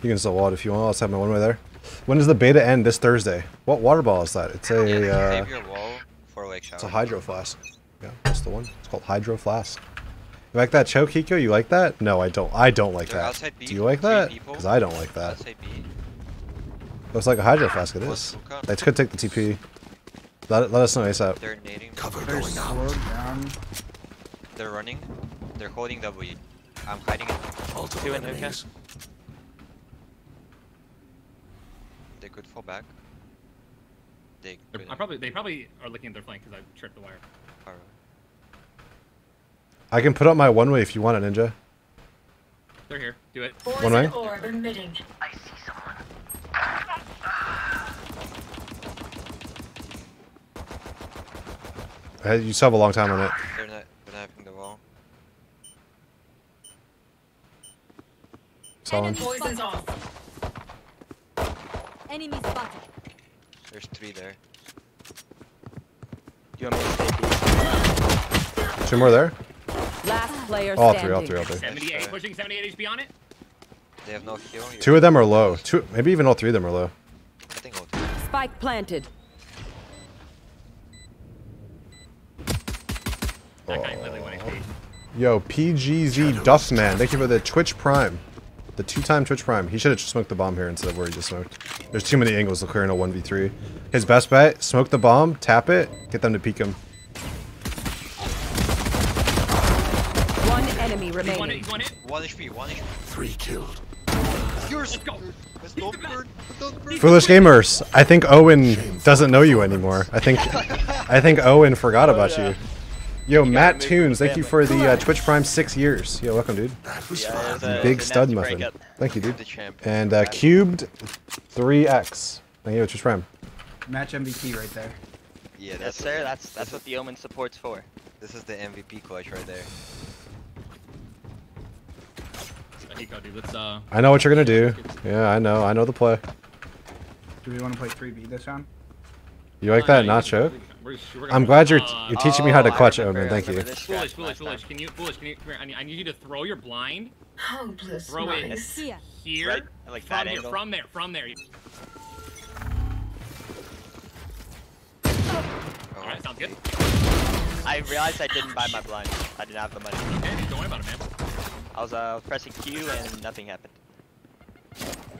[SPEAKER 1] You can still wall if you want. Let's have my one way there. When does the beta end? This Thursday. What water ball is that? It's a
[SPEAKER 5] yeah,
[SPEAKER 1] uh,
[SPEAKER 5] save your wall for like shower.
[SPEAKER 1] it's a hydro flask. Yeah, that's the one. It's called hydro flask. You like that choke, Hiko? You like that? No, I don't. I don't like
[SPEAKER 5] They're
[SPEAKER 1] that. Do you like that? Because I don't like that. Looks like a hydro flask. It
[SPEAKER 5] What's
[SPEAKER 1] They could take the TP. Let, let us know ASAP.
[SPEAKER 5] They're nading.
[SPEAKER 2] They're slowed down.
[SPEAKER 5] They're running. They're holding W. I'm hiding it.
[SPEAKER 8] Two in hookah.
[SPEAKER 5] They could fall back. They could.
[SPEAKER 4] I probably they probably are looking at their flank because I tripped the wire.
[SPEAKER 5] Far away.
[SPEAKER 1] I can put up my one way if you want it, Ninja.
[SPEAKER 4] They're here. Do it.
[SPEAKER 7] Poison
[SPEAKER 1] One way?
[SPEAKER 7] orb emitting.
[SPEAKER 1] Uh, You still have a long time on it.
[SPEAKER 5] They're not. They're not having the wall.
[SPEAKER 1] Solid.
[SPEAKER 7] Poison's off.
[SPEAKER 6] Enemy spotted.
[SPEAKER 5] There's three there.
[SPEAKER 8] Do you want me to stay
[SPEAKER 1] Two more there.
[SPEAKER 6] Last player
[SPEAKER 1] all three, all three, all three.
[SPEAKER 4] 78, pushing 78 HP on it.
[SPEAKER 5] They have no heal.
[SPEAKER 1] Two of them are low. Two, maybe even all three of them are low.
[SPEAKER 5] I think all three.
[SPEAKER 6] Spike planted.
[SPEAKER 4] That guy literally went HP.
[SPEAKER 1] Yo, PGZ Duffman, thank you for the Twitch Prime. The two-time Twitch Prime. He should have smoked the bomb here instead of where he just smoked. There's too many angles to clear in a 1v3. His best bet, smoke the bomb, tap it, get them to peek him.
[SPEAKER 6] One enemy
[SPEAKER 4] He's one,
[SPEAKER 6] remaining.
[SPEAKER 4] he's one hit.
[SPEAKER 5] One HP. One HP.
[SPEAKER 9] Three killed.
[SPEAKER 5] Yours.
[SPEAKER 4] Let's go.
[SPEAKER 5] Let's go, bird. Bird.
[SPEAKER 1] Foolish gamers, I think Owen doesn't know you anymore. I think [LAUGHS] I think Owen forgot about you. Yo, Matt
[SPEAKER 8] make
[SPEAKER 1] Tunes, thank you for the uh, Twitch Prime six years. Yo, welcome, dude.
[SPEAKER 9] That was
[SPEAKER 8] Yeah,
[SPEAKER 9] fun.
[SPEAKER 8] it's a-
[SPEAKER 1] Big
[SPEAKER 8] it's
[SPEAKER 1] stud muffin. Thank you, dude. And uh, cubed 3x. Thank you, Twitch Prime.
[SPEAKER 2] Match MVP right there.
[SPEAKER 5] Yeah,
[SPEAKER 8] Yes,
[SPEAKER 5] that's
[SPEAKER 8] sir. That's that's what the Omen support's for.
[SPEAKER 5] This is the MVP clutch right there.
[SPEAKER 4] Hiko, dude. Let's uh.
[SPEAKER 1] I know what you're gonna do. Yeah, I know. I know the play.
[SPEAKER 2] Do we want to play 3B this round?
[SPEAKER 1] You like
[SPEAKER 4] uh,
[SPEAKER 1] that
[SPEAKER 4] no, you
[SPEAKER 1] nacho?
[SPEAKER 4] we're- we're
[SPEAKER 1] I'm glad you're
[SPEAKER 4] uh,
[SPEAKER 1] you're teaching me how to
[SPEAKER 8] Oh,
[SPEAKER 1] clutch,
[SPEAKER 8] remember-
[SPEAKER 1] Omen. Thank you.
[SPEAKER 4] Foolish, foolish, foolish. Can you, foolish? Can you? Come here. I need, I need you to throw your blind
[SPEAKER 7] Hopeless
[SPEAKER 4] Throw it.
[SPEAKER 7] mice.
[SPEAKER 6] Here.
[SPEAKER 4] here.
[SPEAKER 8] Right, like
[SPEAKER 4] from
[SPEAKER 8] that
[SPEAKER 4] here, from there, from there.
[SPEAKER 5] Oh,
[SPEAKER 4] All right, sounds good.
[SPEAKER 8] I realized I didn't buy my blind. I didn't have the money.
[SPEAKER 4] Okay, don't worry about it, man.
[SPEAKER 8] I was uh, pressing Q and nothing happened.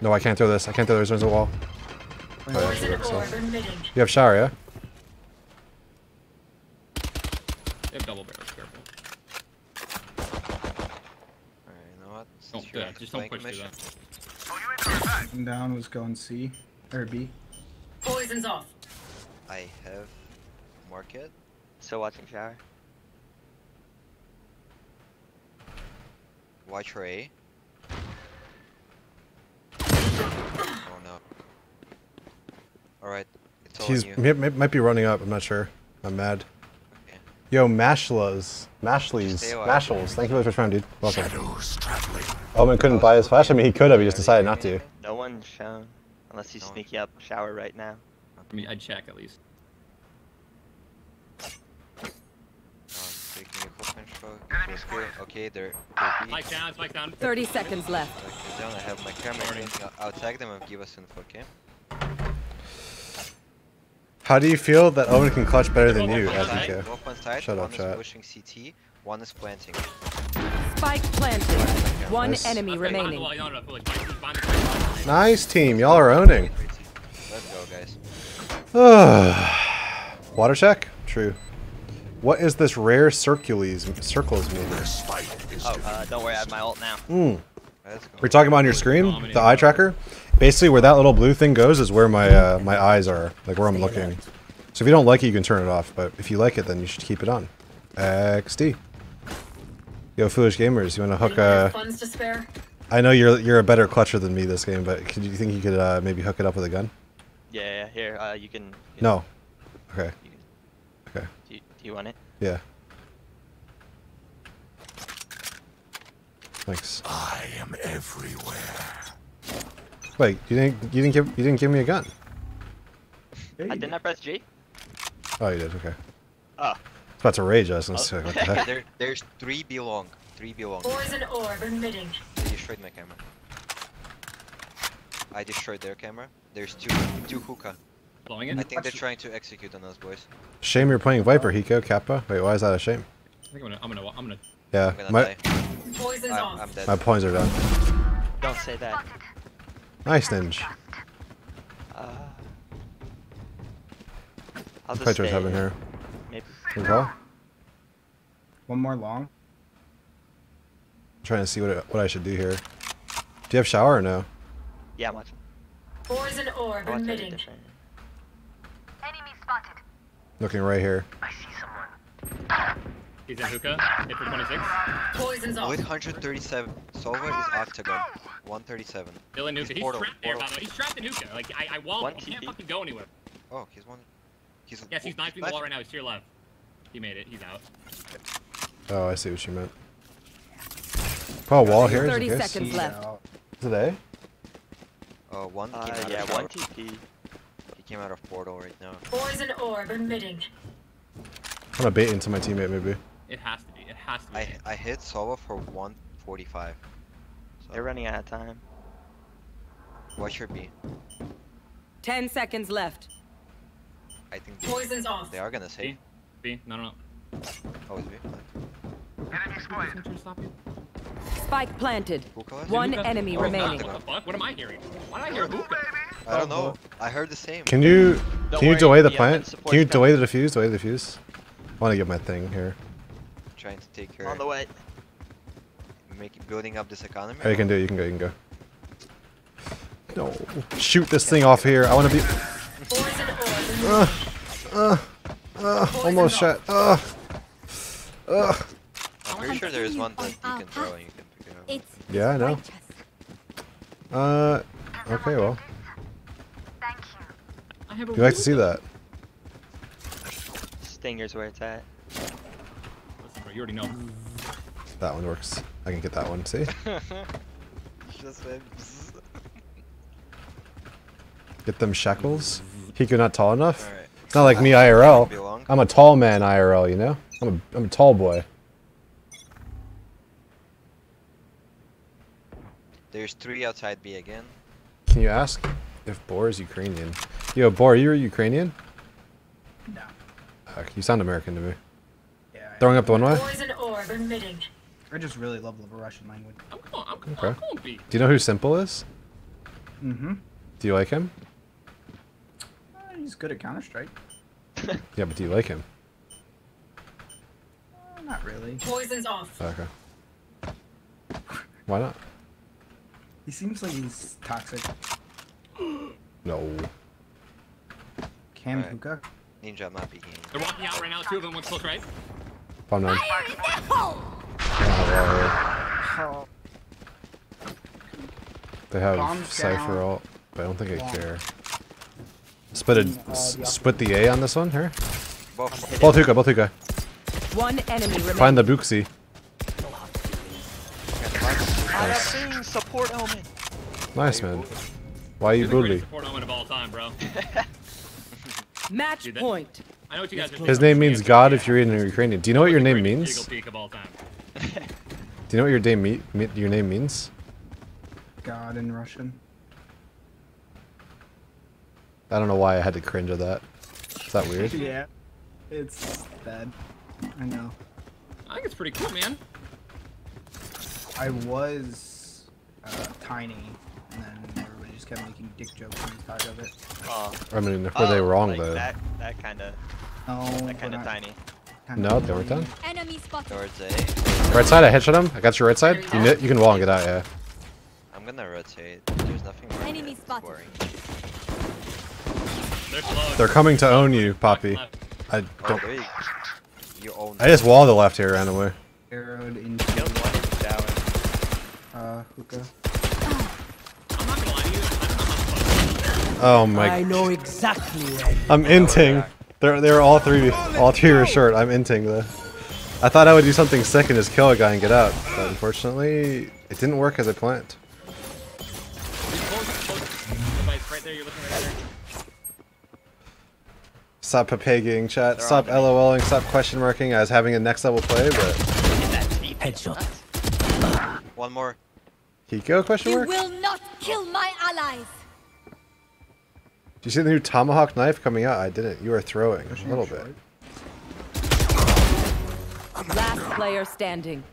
[SPEAKER 1] No, I can't throw this. I can't throw this. There's a wall. Oh, yeah, it
[SPEAKER 7] Poison
[SPEAKER 1] works, so. You have shower, yeah?
[SPEAKER 4] They have double barrels. Careful.
[SPEAKER 5] Alright, you know what?
[SPEAKER 4] Don't, yeah,
[SPEAKER 5] on
[SPEAKER 4] just don't
[SPEAKER 5] flank
[SPEAKER 4] push through that.
[SPEAKER 2] One down was going C or B.
[SPEAKER 7] Poison's off.
[SPEAKER 5] I have market.
[SPEAKER 8] Still watching shower.
[SPEAKER 5] Watch for A. Oh no. Alright, it's all
[SPEAKER 1] He's
[SPEAKER 5] you.
[SPEAKER 1] may, may- might be running up. I'm not sure. I'm mad.
[SPEAKER 5] Okay.
[SPEAKER 1] Yo, Mashlas, Mashleys,
[SPEAKER 5] Stay.
[SPEAKER 1] Mashles. Thank you for the Twitch Prime, dude. Welcome.
[SPEAKER 9] Shadows traveling.
[SPEAKER 1] Omen couldn't buy his flash. I mean, he could have. He just decided not to.
[SPEAKER 8] No one's shown. Unless he's
[SPEAKER 5] No
[SPEAKER 8] sneaky up shower right now.
[SPEAKER 4] I mean, I'd check at least.
[SPEAKER 5] Um, taking a full punch for full skill. Okay, they're, they're ah. B.
[SPEAKER 4] Spike down, spike down.
[SPEAKER 6] 30 seconds left.
[SPEAKER 5] Okay, down. I have my camera. I'll, I'll tag them and give us info, okay?
[SPEAKER 1] How do you feel that Owen can clutch better than you,
[SPEAKER 4] on side,
[SPEAKER 1] SDK?
[SPEAKER 5] Both one.
[SPEAKER 1] Shut
[SPEAKER 5] one
[SPEAKER 1] up,
[SPEAKER 5] is
[SPEAKER 1] chat.
[SPEAKER 5] pushing CT. One is planting.
[SPEAKER 6] Spike planted. One
[SPEAKER 1] Nice.
[SPEAKER 6] enemy
[SPEAKER 4] Okay,
[SPEAKER 6] remaining.
[SPEAKER 4] wall, No, no, foolish. Behind behind the crate.
[SPEAKER 1] Nice team. Y'all are owning.
[SPEAKER 5] Let's go, guys. [SIGHS]
[SPEAKER 1] Water check? True. What is this rare circules circles mean?
[SPEAKER 9] This fight is
[SPEAKER 8] Oh, uh, don't worry, I have my ult now.
[SPEAKER 1] Mm. We're talking about on your screen, the eye tracker. Basically, where that little blue thing goes is where my uh, my eyes are, like where I'm looking. So if you don't like it, you can turn it off. But if you like it, then you should keep it on. XD. Yo, foolish gamers, you want to hook?
[SPEAKER 7] Anyone have
[SPEAKER 1] Uh,
[SPEAKER 7] funds to spare?
[SPEAKER 1] I know you're you're a better clutcher than me this game, but could you think you could uh, maybe hook it up with a gun?
[SPEAKER 8] Yeah, yeah, here, uh, you can. you can-
[SPEAKER 1] No. Okay.
[SPEAKER 8] you can-
[SPEAKER 1] Okay.
[SPEAKER 8] Do you, do you want it?
[SPEAKER 1] Yeah. Thanks.
[SPEAKER 9] I am everywhere.
[SPEAKER 1] Wait, you didn't you didn't give you didn't give me a gun?
[SPEAKER 8] I didn't I press G?
[SPEAKER 1] Oh, you did. Okay. Ah.
[SPEAKER 8] Oh.
[SPEAKER 1] I was about to rage. I was gonna
[SPEAKER 8] Oh.
[SPEAKER 1] say, what [LAUGHS] the heck?
[SPEAKER 5] there, there's three belong. Three belong.
[SPEAKER 7] Poison orb emitting.
[SPEAKER 5] They destroyed my camera. I destroyed their camera. There's two, two hookah.
[SPEAKER 4] Blowing it.
[SPEAKER 5] I think they're trying to execute on us, boys.
[SPEAKER 1] Shame you're playing Viper, Hiko, Kappa. Wait, why is that a shame?
[SPEAKER 4] I think I'm gonna, I'm gonna, I'm gonna.
[SPEAKER 1] Yeah,
[SPEAKER 5] I'm gonna
[SPEAKER 1] my
[SPEAKER 5] die.
[SPEAKER 7] Poison's
[SPEAKER 5] I'm. I'm dead.
[SPEAKER 1] my points are done.
[SPEAKER 8] Don't say that.
[SPEAKER 1] Nice, Ninja.
[SPEAKER 8] Uh, I'll just
[SPEAKER 1] Fight having here.
[SPEAKER 8] Maybe.
[SPEAKER 1] Can call?
[SPEAKER 2] One more long.
[SPEAKER 1] I'm trying to see what it, what I should do here. Do you have shower or no?
[SPEAKER 8] Yeah, I'm watching.
[SPEAKER 7] Poison orb
[SPEAKER 8] I watch every
[SPEAKER 7] emitting.
[SPEAKER 8] Different.
[SPEAKER 1] Looking right here.
[SPEAKER 4] He's in hookah. Hit for 26.
[SPEAKER 7] Poison's off.
[SPEAKER 5] wait, 137. Sova is octagon. 137.
[SPEAKER 4] Still in
[SPEAKER 5] He's
[SPEAKER 4] hookah. He's
[SPEAKER 5] portal,
[SPEAKER 4] trapped there, by the way. He's trapped in hookah. Like, I, I walled him. He can't fucking go anywhere.
[SPEAKER 5] Oh, he's one. He's.
[SPEAKER 4] Yes, he's knifing the wall right now. He's to your left. He made it. He's out.
[SPEAKER 1] Oh, I see what you meant. Oh, wall here. is it
[SPEAKER 6] 30 seconds left.
[SPEAKER 1] Today?
[SPEAKER 5] Uh, one came
[SPEAKER 8] Uh, yeah, one. TP.
[SPEAKER 5] He came out of portal right now.
[SPEAKER 7] Poison orb emitting.
[SPEAKER 1] I'm gonna bait into my teammate maybe.
[SPEAKER 4] It has to be. It has to be.
[SPEAKER 5] I I hit Sova for 145. So
[SPEAKER 8] They're running out of time.
[SPEAKER 5] What should be?
[SPEAKER 6] 10 seconds left.
[SPEAKER 5] I think they,
[SPEAKER 7] Poison's off.
[SPEAKER 5] they are gonna say.
[SPEAKER 4] B. B. No, no, no.
[SPEAKER 5] Oh, it's B.
[SPEAKER 4] Stop you.
[SPEAKER 6] Spike planted. One enemy
[SPEAKER 4] Oh,
[SPEAKER 6] remaining.
[SPEAKER 4] What the fuck? What am I hearing? Why did I hear hookah?
[SPEAKER 5] I don't know. I heard the same.
[SPEAKER 1] Can you
[SPEAKER 8] Don't
[SPEAKER 1] can you
[SPEAKER 8] worry,
[SPEAKER 1] delay the
[SPEAKER 8] the
[SPEAKER 1] plant? Can you delay the defuse? Delay the defuse. I want to get my thing here.
[SPEAKER 5] Trying to take care.
[SPEAKER 8] On the way.
[SPEAKER 5] Make building up this economy.
[SPEAKER 1] Oh, you can do it. You can go. You can go. No, shoot this thing off here. I want to be.
[SPEAKER 7] Poison orb
[SPEAKER 1] Uh, uh, uh, almost shot. Uh, uh.
[SPEAKER 5] I'm pretty sure there is one that you can throw and you can pick it up.
[SPEAKER 1] Yeah, I know. Uh, okay, well,
[SPEAKER 4] I have a
[SPEAKER 1] you like to see that.
[SPEAKER 8] Stinger's where it's at.
[SPEAKER 4] Listen, bro, you already know.
[SPEAKER 1] That one works. I can get that one. See, [LAUGHS]
[SPEAKER 5] Just went
[SPEAKER 1] get them shackles. Hiko not tall enough.
[SPEAKER 5] Alright.
[SPEAKER 1] It's not like me IRL.
[SPEAKER 5] Belong.
[SPEAKER 1] I'm a tall man IRL. You know, I'm a I'm a tall boy.
[SPEAKER 5] There's three outside B again.
[SPEAKER 1] Can you ask if Bor is Ukrainian? Yo, Bor, you're Ukrainian?
[SPEAKER 2] No.
[SPEAKER 1] Uh, you sound American to me.
[SPEAKER 2] Yeah. I-
[SPEAKER 1] Throwing up the one way.
[SPEAKER 7] Poison orb emitting.
[SPEAKER 2] I just really love the Russian language.
[SPEAKER 4] I'm cool. I'm cool.
[SPEAKER 1] Okay.
[SPEAKER 4] I'm cool. B.
[SPEAKER 1] Do you know who s1mple is?
[SPEAKER 2] Mm-hmm.
[SPEAKER 1] Do you like him?
[SPEAKER 2] Uh, he's good at Counter Strike. [LAUGHS]
[SPEAKER 1] Yeah, but do you like him?
[SPEAKER 2] Uh, not really.
[SPEAKER 7] Poison's off.
[SPEAKER 1] Okay. Why not?
[SPEAKER 2] He seems like he's toxic. [GASPS]
[SPEAKER 1] No.
[SPEAKER 2] Cam
[SPEAKER 5] Alright.
[SPEAKER 2] hookah.
[SPEAKER 5] Ninja, I'm not peeking.
[SPEAKER 4] They're walking out right now. Two of them. One's close right.
[SPEAKER 1] Palm nine.
[SPEAKER 2] Oh.
[SPEAKER 1] They have
[SPEAKER 2] Bombs
[SPEAKER 1] Cypher
[SPEAKER 2] down.
[SPEAKER 1] ult, but I don't think I
[SPEAKER 2] Bomb.
[SPEAKER 1] care. Split, a,
[SPEAKER 2] Uh,
[SPEAKER 1] s-
[SPEAKER 2] the
[SPEAKER 1] split the A on this one here.
[SPEAKER 5] Both.
[SPEAKER 1] Both hookah, both hookah.
[SPEAKER 6] One enemy remaining.
[SPEAKER 1] Find the Buxi.
[SPEAKER 8] That thing! Support Omen!
[SPEAKER 1] Nice, man. Why you
[SPEAKER 4] He's the greatest
[SPEAKER 1] bully?
[SPEAKER 4] support element of all time, bro. [LAUGHS]
[SPEAKER 6] Match
[SPEAKER 4] Dude, that-
[SPEAKER 6] point.
[SPEAKER 4] I know what you guys
[SPEAKER 1] His name means God if you're in Ukrainian. Do you know what your name means?
[SPEAKER 4] peak of all time. [LAUGHS]
[SPEAKER 1] Do you know what your name me- me- your name means?
[SPEAKER 2] God in Russian.
[SPEAKER 1] I don't know why I had to cringe at that. Is that weird? [LAUGHS]
[SPEAKER 2] Yeah. It's bad. I know.
[SPEAKER 4] I think it's pretty cool, man.
[SPEAKER 2] I was uh, tiny, and then everybody just kept making dick jokes when he's tired of it.
[SPEAKER 8] Oh.
[SPEAKER 1] I mean, were they
[SPEAKER 8] Oh,
[SPEAKER 1] wrong
[SPEAKER 8] like
[SPEAKER 1] though?
[SPEAKER 8] That, that kinda,
[SPEAKER 2] No,
[SPEAKER 8] that kinda tiny.
[SPEAKER 2] kinda
[SPEAKER 1] No, they weren't done.
[SPEAKER 10] Enemy spotted.
[SPEAKER 5] Towards A.
[SPEAKER 1] Right side, I headshot him. I got your right side. You, you can wall and get out, yeah.
[SPEAKER 5] I'm gonna rotate. There's nothing wrong
[SPEAKER 10] Enemy
[SPEAKER 5] with
[SPEAKER 10] spotted.
[SPEAKER 5] scoring.
[SPEAKER 4] They're slow.
[SPEAKER 1] They're coming to own you, Poppy. I
[SPEAKER 5] Oh,
[SPEAKER 1] don't.
[SPEAKER 5] there you, you own.
[SPEAKER 1] I just walled the left here, randomly. away.
[SPEAKER 2] Arrowed into
[SPEAKER 8] Killed one in the shower.
[SPEAKER 2] uh, hookah.
[SPEAKER 4] I'm not gonna lie to you. I don't know
[SPEAKER 1] Oh my.
[SPEAKER 3] I know exactly where.
[SPEAKER 1] I'm inting. They're they're all three all three were short. I'm inting the. I thought I would do something sick and just kill a guy and get out, but unfortunately, it didn't work as I planned.
[SPEAKER 4] Close, close. Device right there. You're looking right there.
[SPEAKER 1] Stop papagging, chat.
[SPEAKER 8] They're
[SPEAKER 1] Stop. LOLing. Stop question marking. I was having a next level play, but
[SPEAKER 3] Headshot.
[SPEAKER 5] One more.
[SPEAKER 1] Hiko question mark.
[SPEAKER 10] You will not kill my allies.
[SPEAKER 1] Do you see the new tomahawk knife coming out? I didn't. You were throwing a little bit.
[SPEAKER 6] Last player standing.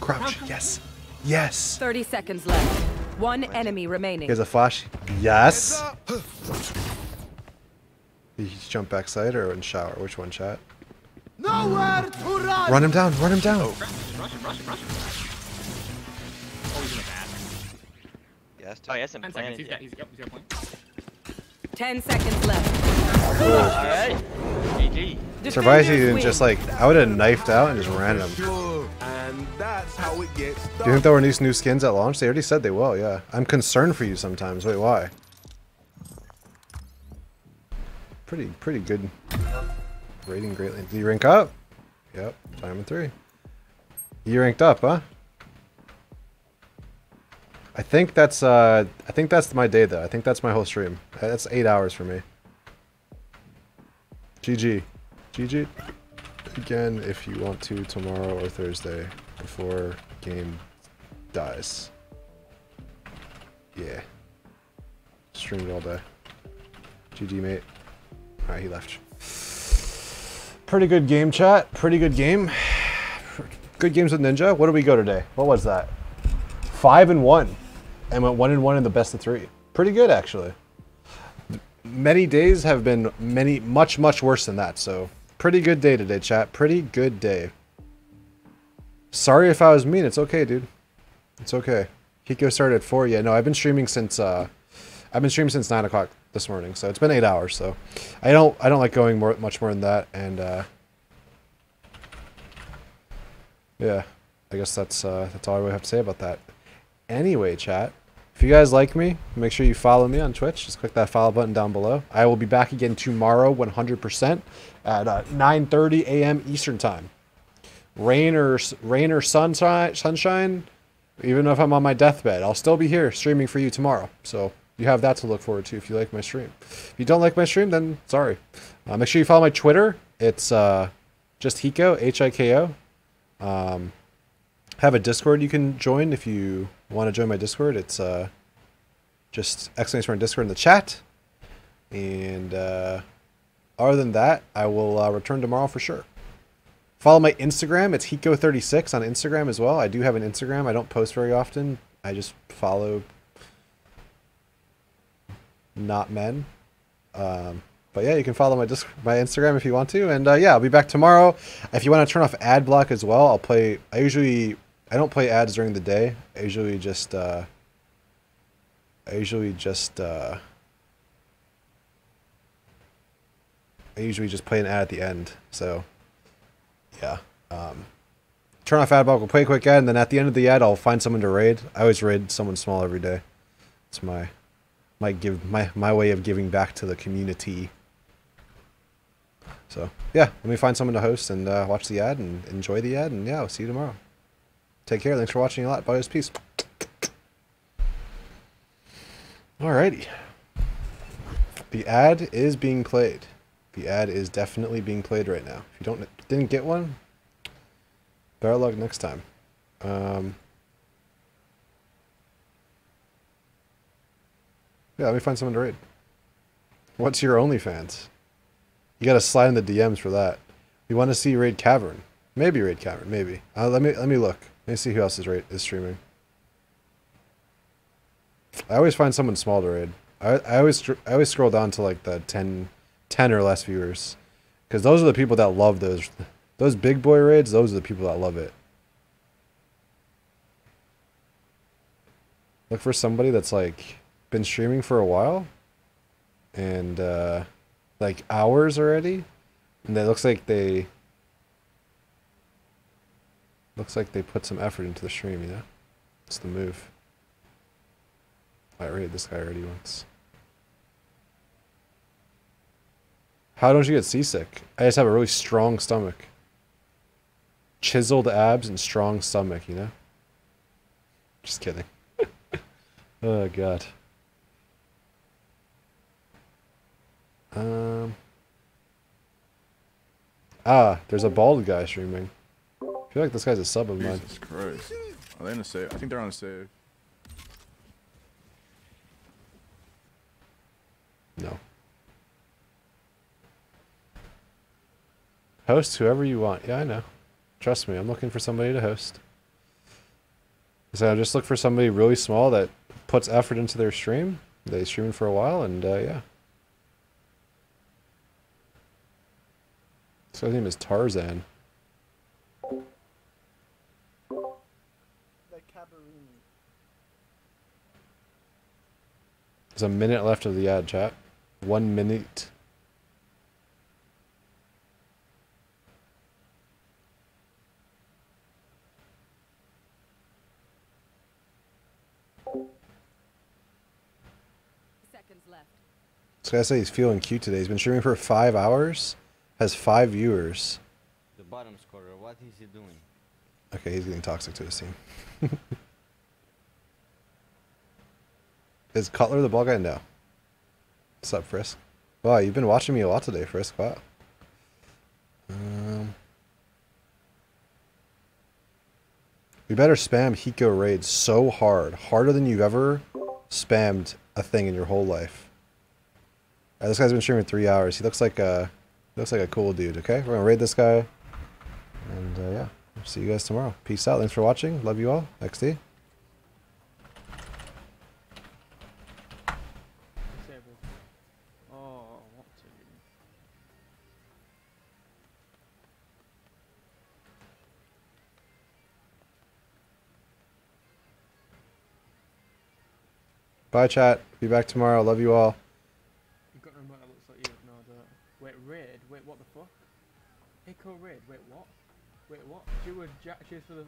[SPEAKER 1] Crouch. Yes. Yes.
[SPEAKER 6] 30 seconds left. One enemy remaining.
[SPEAKER 1] Here's a flash. Yes. Did he jump backside or in shower? Which one, chat?
[SPEAKER 9] Nowhere to run!
[SPEAKER 1] Run him down. Run him down.
[SPEAKER 4] Oh. Rush
[SPEAKER 5] Yes.
[SPEAKER 8] Oh, he hasn't
[SPEAKER 4] Ten seconds. He's
[SPEAKER 8] yet.
[SPEAKER 4] got, he's got, he's got a point.
[SPEAKER 6] 10 seconds left.
[SPEAKER 8] Alright. GG.
[SPEAKER 1] Surprised he
[SPEAKER 6] Defenders
[SPEAKER 1] didn't just like, I would have knifed out and just ran him.
[SPEAKER 9] Sure. And that's how it gets
[SPEAKER 1] Do you think there were new, new skins at launch? They already said they will, yeah. I'm concerned for you sometimes. Wait, why? Pretty, pretty good rating greatly. Did you rank up? Yep, diamond three. You ranked up, huh? I think that's, uh, I think that's my day though. I think that's my whole stream. That's eight hours for me. GG. GG. Again, if you want to, tomorrow or Thursday, before game dies. Yeah. Streamed all day. GG, mate. Alright, he left. Pretty good game, chat. Pretty good game. [SIGHS] Good games with Ninja. What did we go today? What was that? Five and one. And went one and one in the best of three. Pretty good, actually. Many days have been many, much, much worse than that. So, pretty good day today, chat. Pretty good day. Sorry if I was mean. It's okay, dude. It's okay. Hiko started at four. Yeah, no, I've been streaming since uh, I've been streaming since nine o'clock this morning. So it's been eight hours. So I don't I don't like going more much more than that. And uh, yeah, I guess that's uh, that's all I would have to say about that. Anyway, chat. If you guys like me, make sure you follow me on Twitch. Just click that follow button down below. I will be back again tomorrow, 100% at uh, 9:30 a.m. Eastern time rain or rain or sunshine, sunshine, even if I'm on my deathbed, I'll still be here streaming for you tomorrow. So you have that to look forward to if you like my stream. If you don't like my stream, then sorry. Uh, make sure you follow my Twitter. It's uh, just Hiko, H-I-K-O. Um, have a Discord you can join if you want to join my Discord. It's uh, just exclamation mark Discord in the chat. And uh, other than that, I will uh, return tomorrow for sure. Follow my Instagram. It's Hiko36 on Instagram as well. I do have an Instagram. I don't post very often. I just follow not men. Um, but yeah, you can follow my disc- my Instagram if you want to. And uh, yeah, I'll be back tomorrow. If you want to turn off ad block as well, I'll play. I usually I don't play ads during the day. I usually just uh, I usually just uh, I usually just play an ad at the end. So yeah. Um, turn off ad block. We'll play a quick ad, and then at the end of the ad, I'll find someone to raid. I always raid someone small every day. It's my my give my my way of giving back to the community. So yeah, let me find someone to host and uh, watch the ad and enjoy the ad, and yeah, I'll see you tomorrow. Take care. Thanks for watching a lot. Bye. Peace. Alrighty. The ad is being played. The ad is definitely being played right now. If you don't didn't get one, better luck next time. Um, yeah, let me find someone to raid. What's your OnlyFans? You gotta slide in the DMs for that. We want to see Raid Cavern. Maybe Raid Cavern. Maybe. Uh, let me let me look. Let me see who else is raid, is streaming. I always find someone small to raid. I I always I always scroll down to like the 10, 10 or less viewers, because those are the people that love those those big boy raids. Those are the people that love it. Look for somebody that's like been streaming for a while, and uh, like hours already, and it looks like they looks like they put some effort into the stream. You know, it's the move. I raided this guy already once. How don't you get seasick? I just have a really strong stomach. Chiseled abs and strong stomach, you know? Just kidding. [LAUGHS] oh god. Um Ah, there's a bald guy streaming. I feel like this guy's a sub of mine.
[SPEAKER 11] Jesus Christ. Are they in a save? I think they're on a save.
[SPEAKER 1] No. Host whoever you want. Yeah, I know. Trust me, I'm looking for somebody to host. So I just look for somebody really small that puts effort into their stream. They stream for a while, and uh, yeah. So his name is Tarzan. There's a minute left of the ad chat. One minute. This guy said he's feeling cute today. He's been streaming for five hours, has five viewers.
[SPEAKER 12] The bottom scorer, what is he doing?
[SPEAKER 1] Okay, he's getting toxic to his team. [LAUGHS] Is Cutler the ball guy? No. What's up, Frisk? Wow, you've been watching me a lot today, Frisk. Wow. Um, we better spam Hiko raids so hard, harder than you've ever spammed a thing in your whole life. Alright, this guy's been streaming three hours. He looks like a looks like a cool dude. Okay, we're gonna raid this guy, and uh, yeah, see you guys tomorrow. Peace out. Thanks for watching. Love you all. XD. Bye, chat. Be back tomorrow. Love you all.
[SPEAKER 13] You've got looks like you. No. Wait, raid? Wait, what the fuck? Hiko raid? Wait, what? Wait, what? She would jack. Cheers for the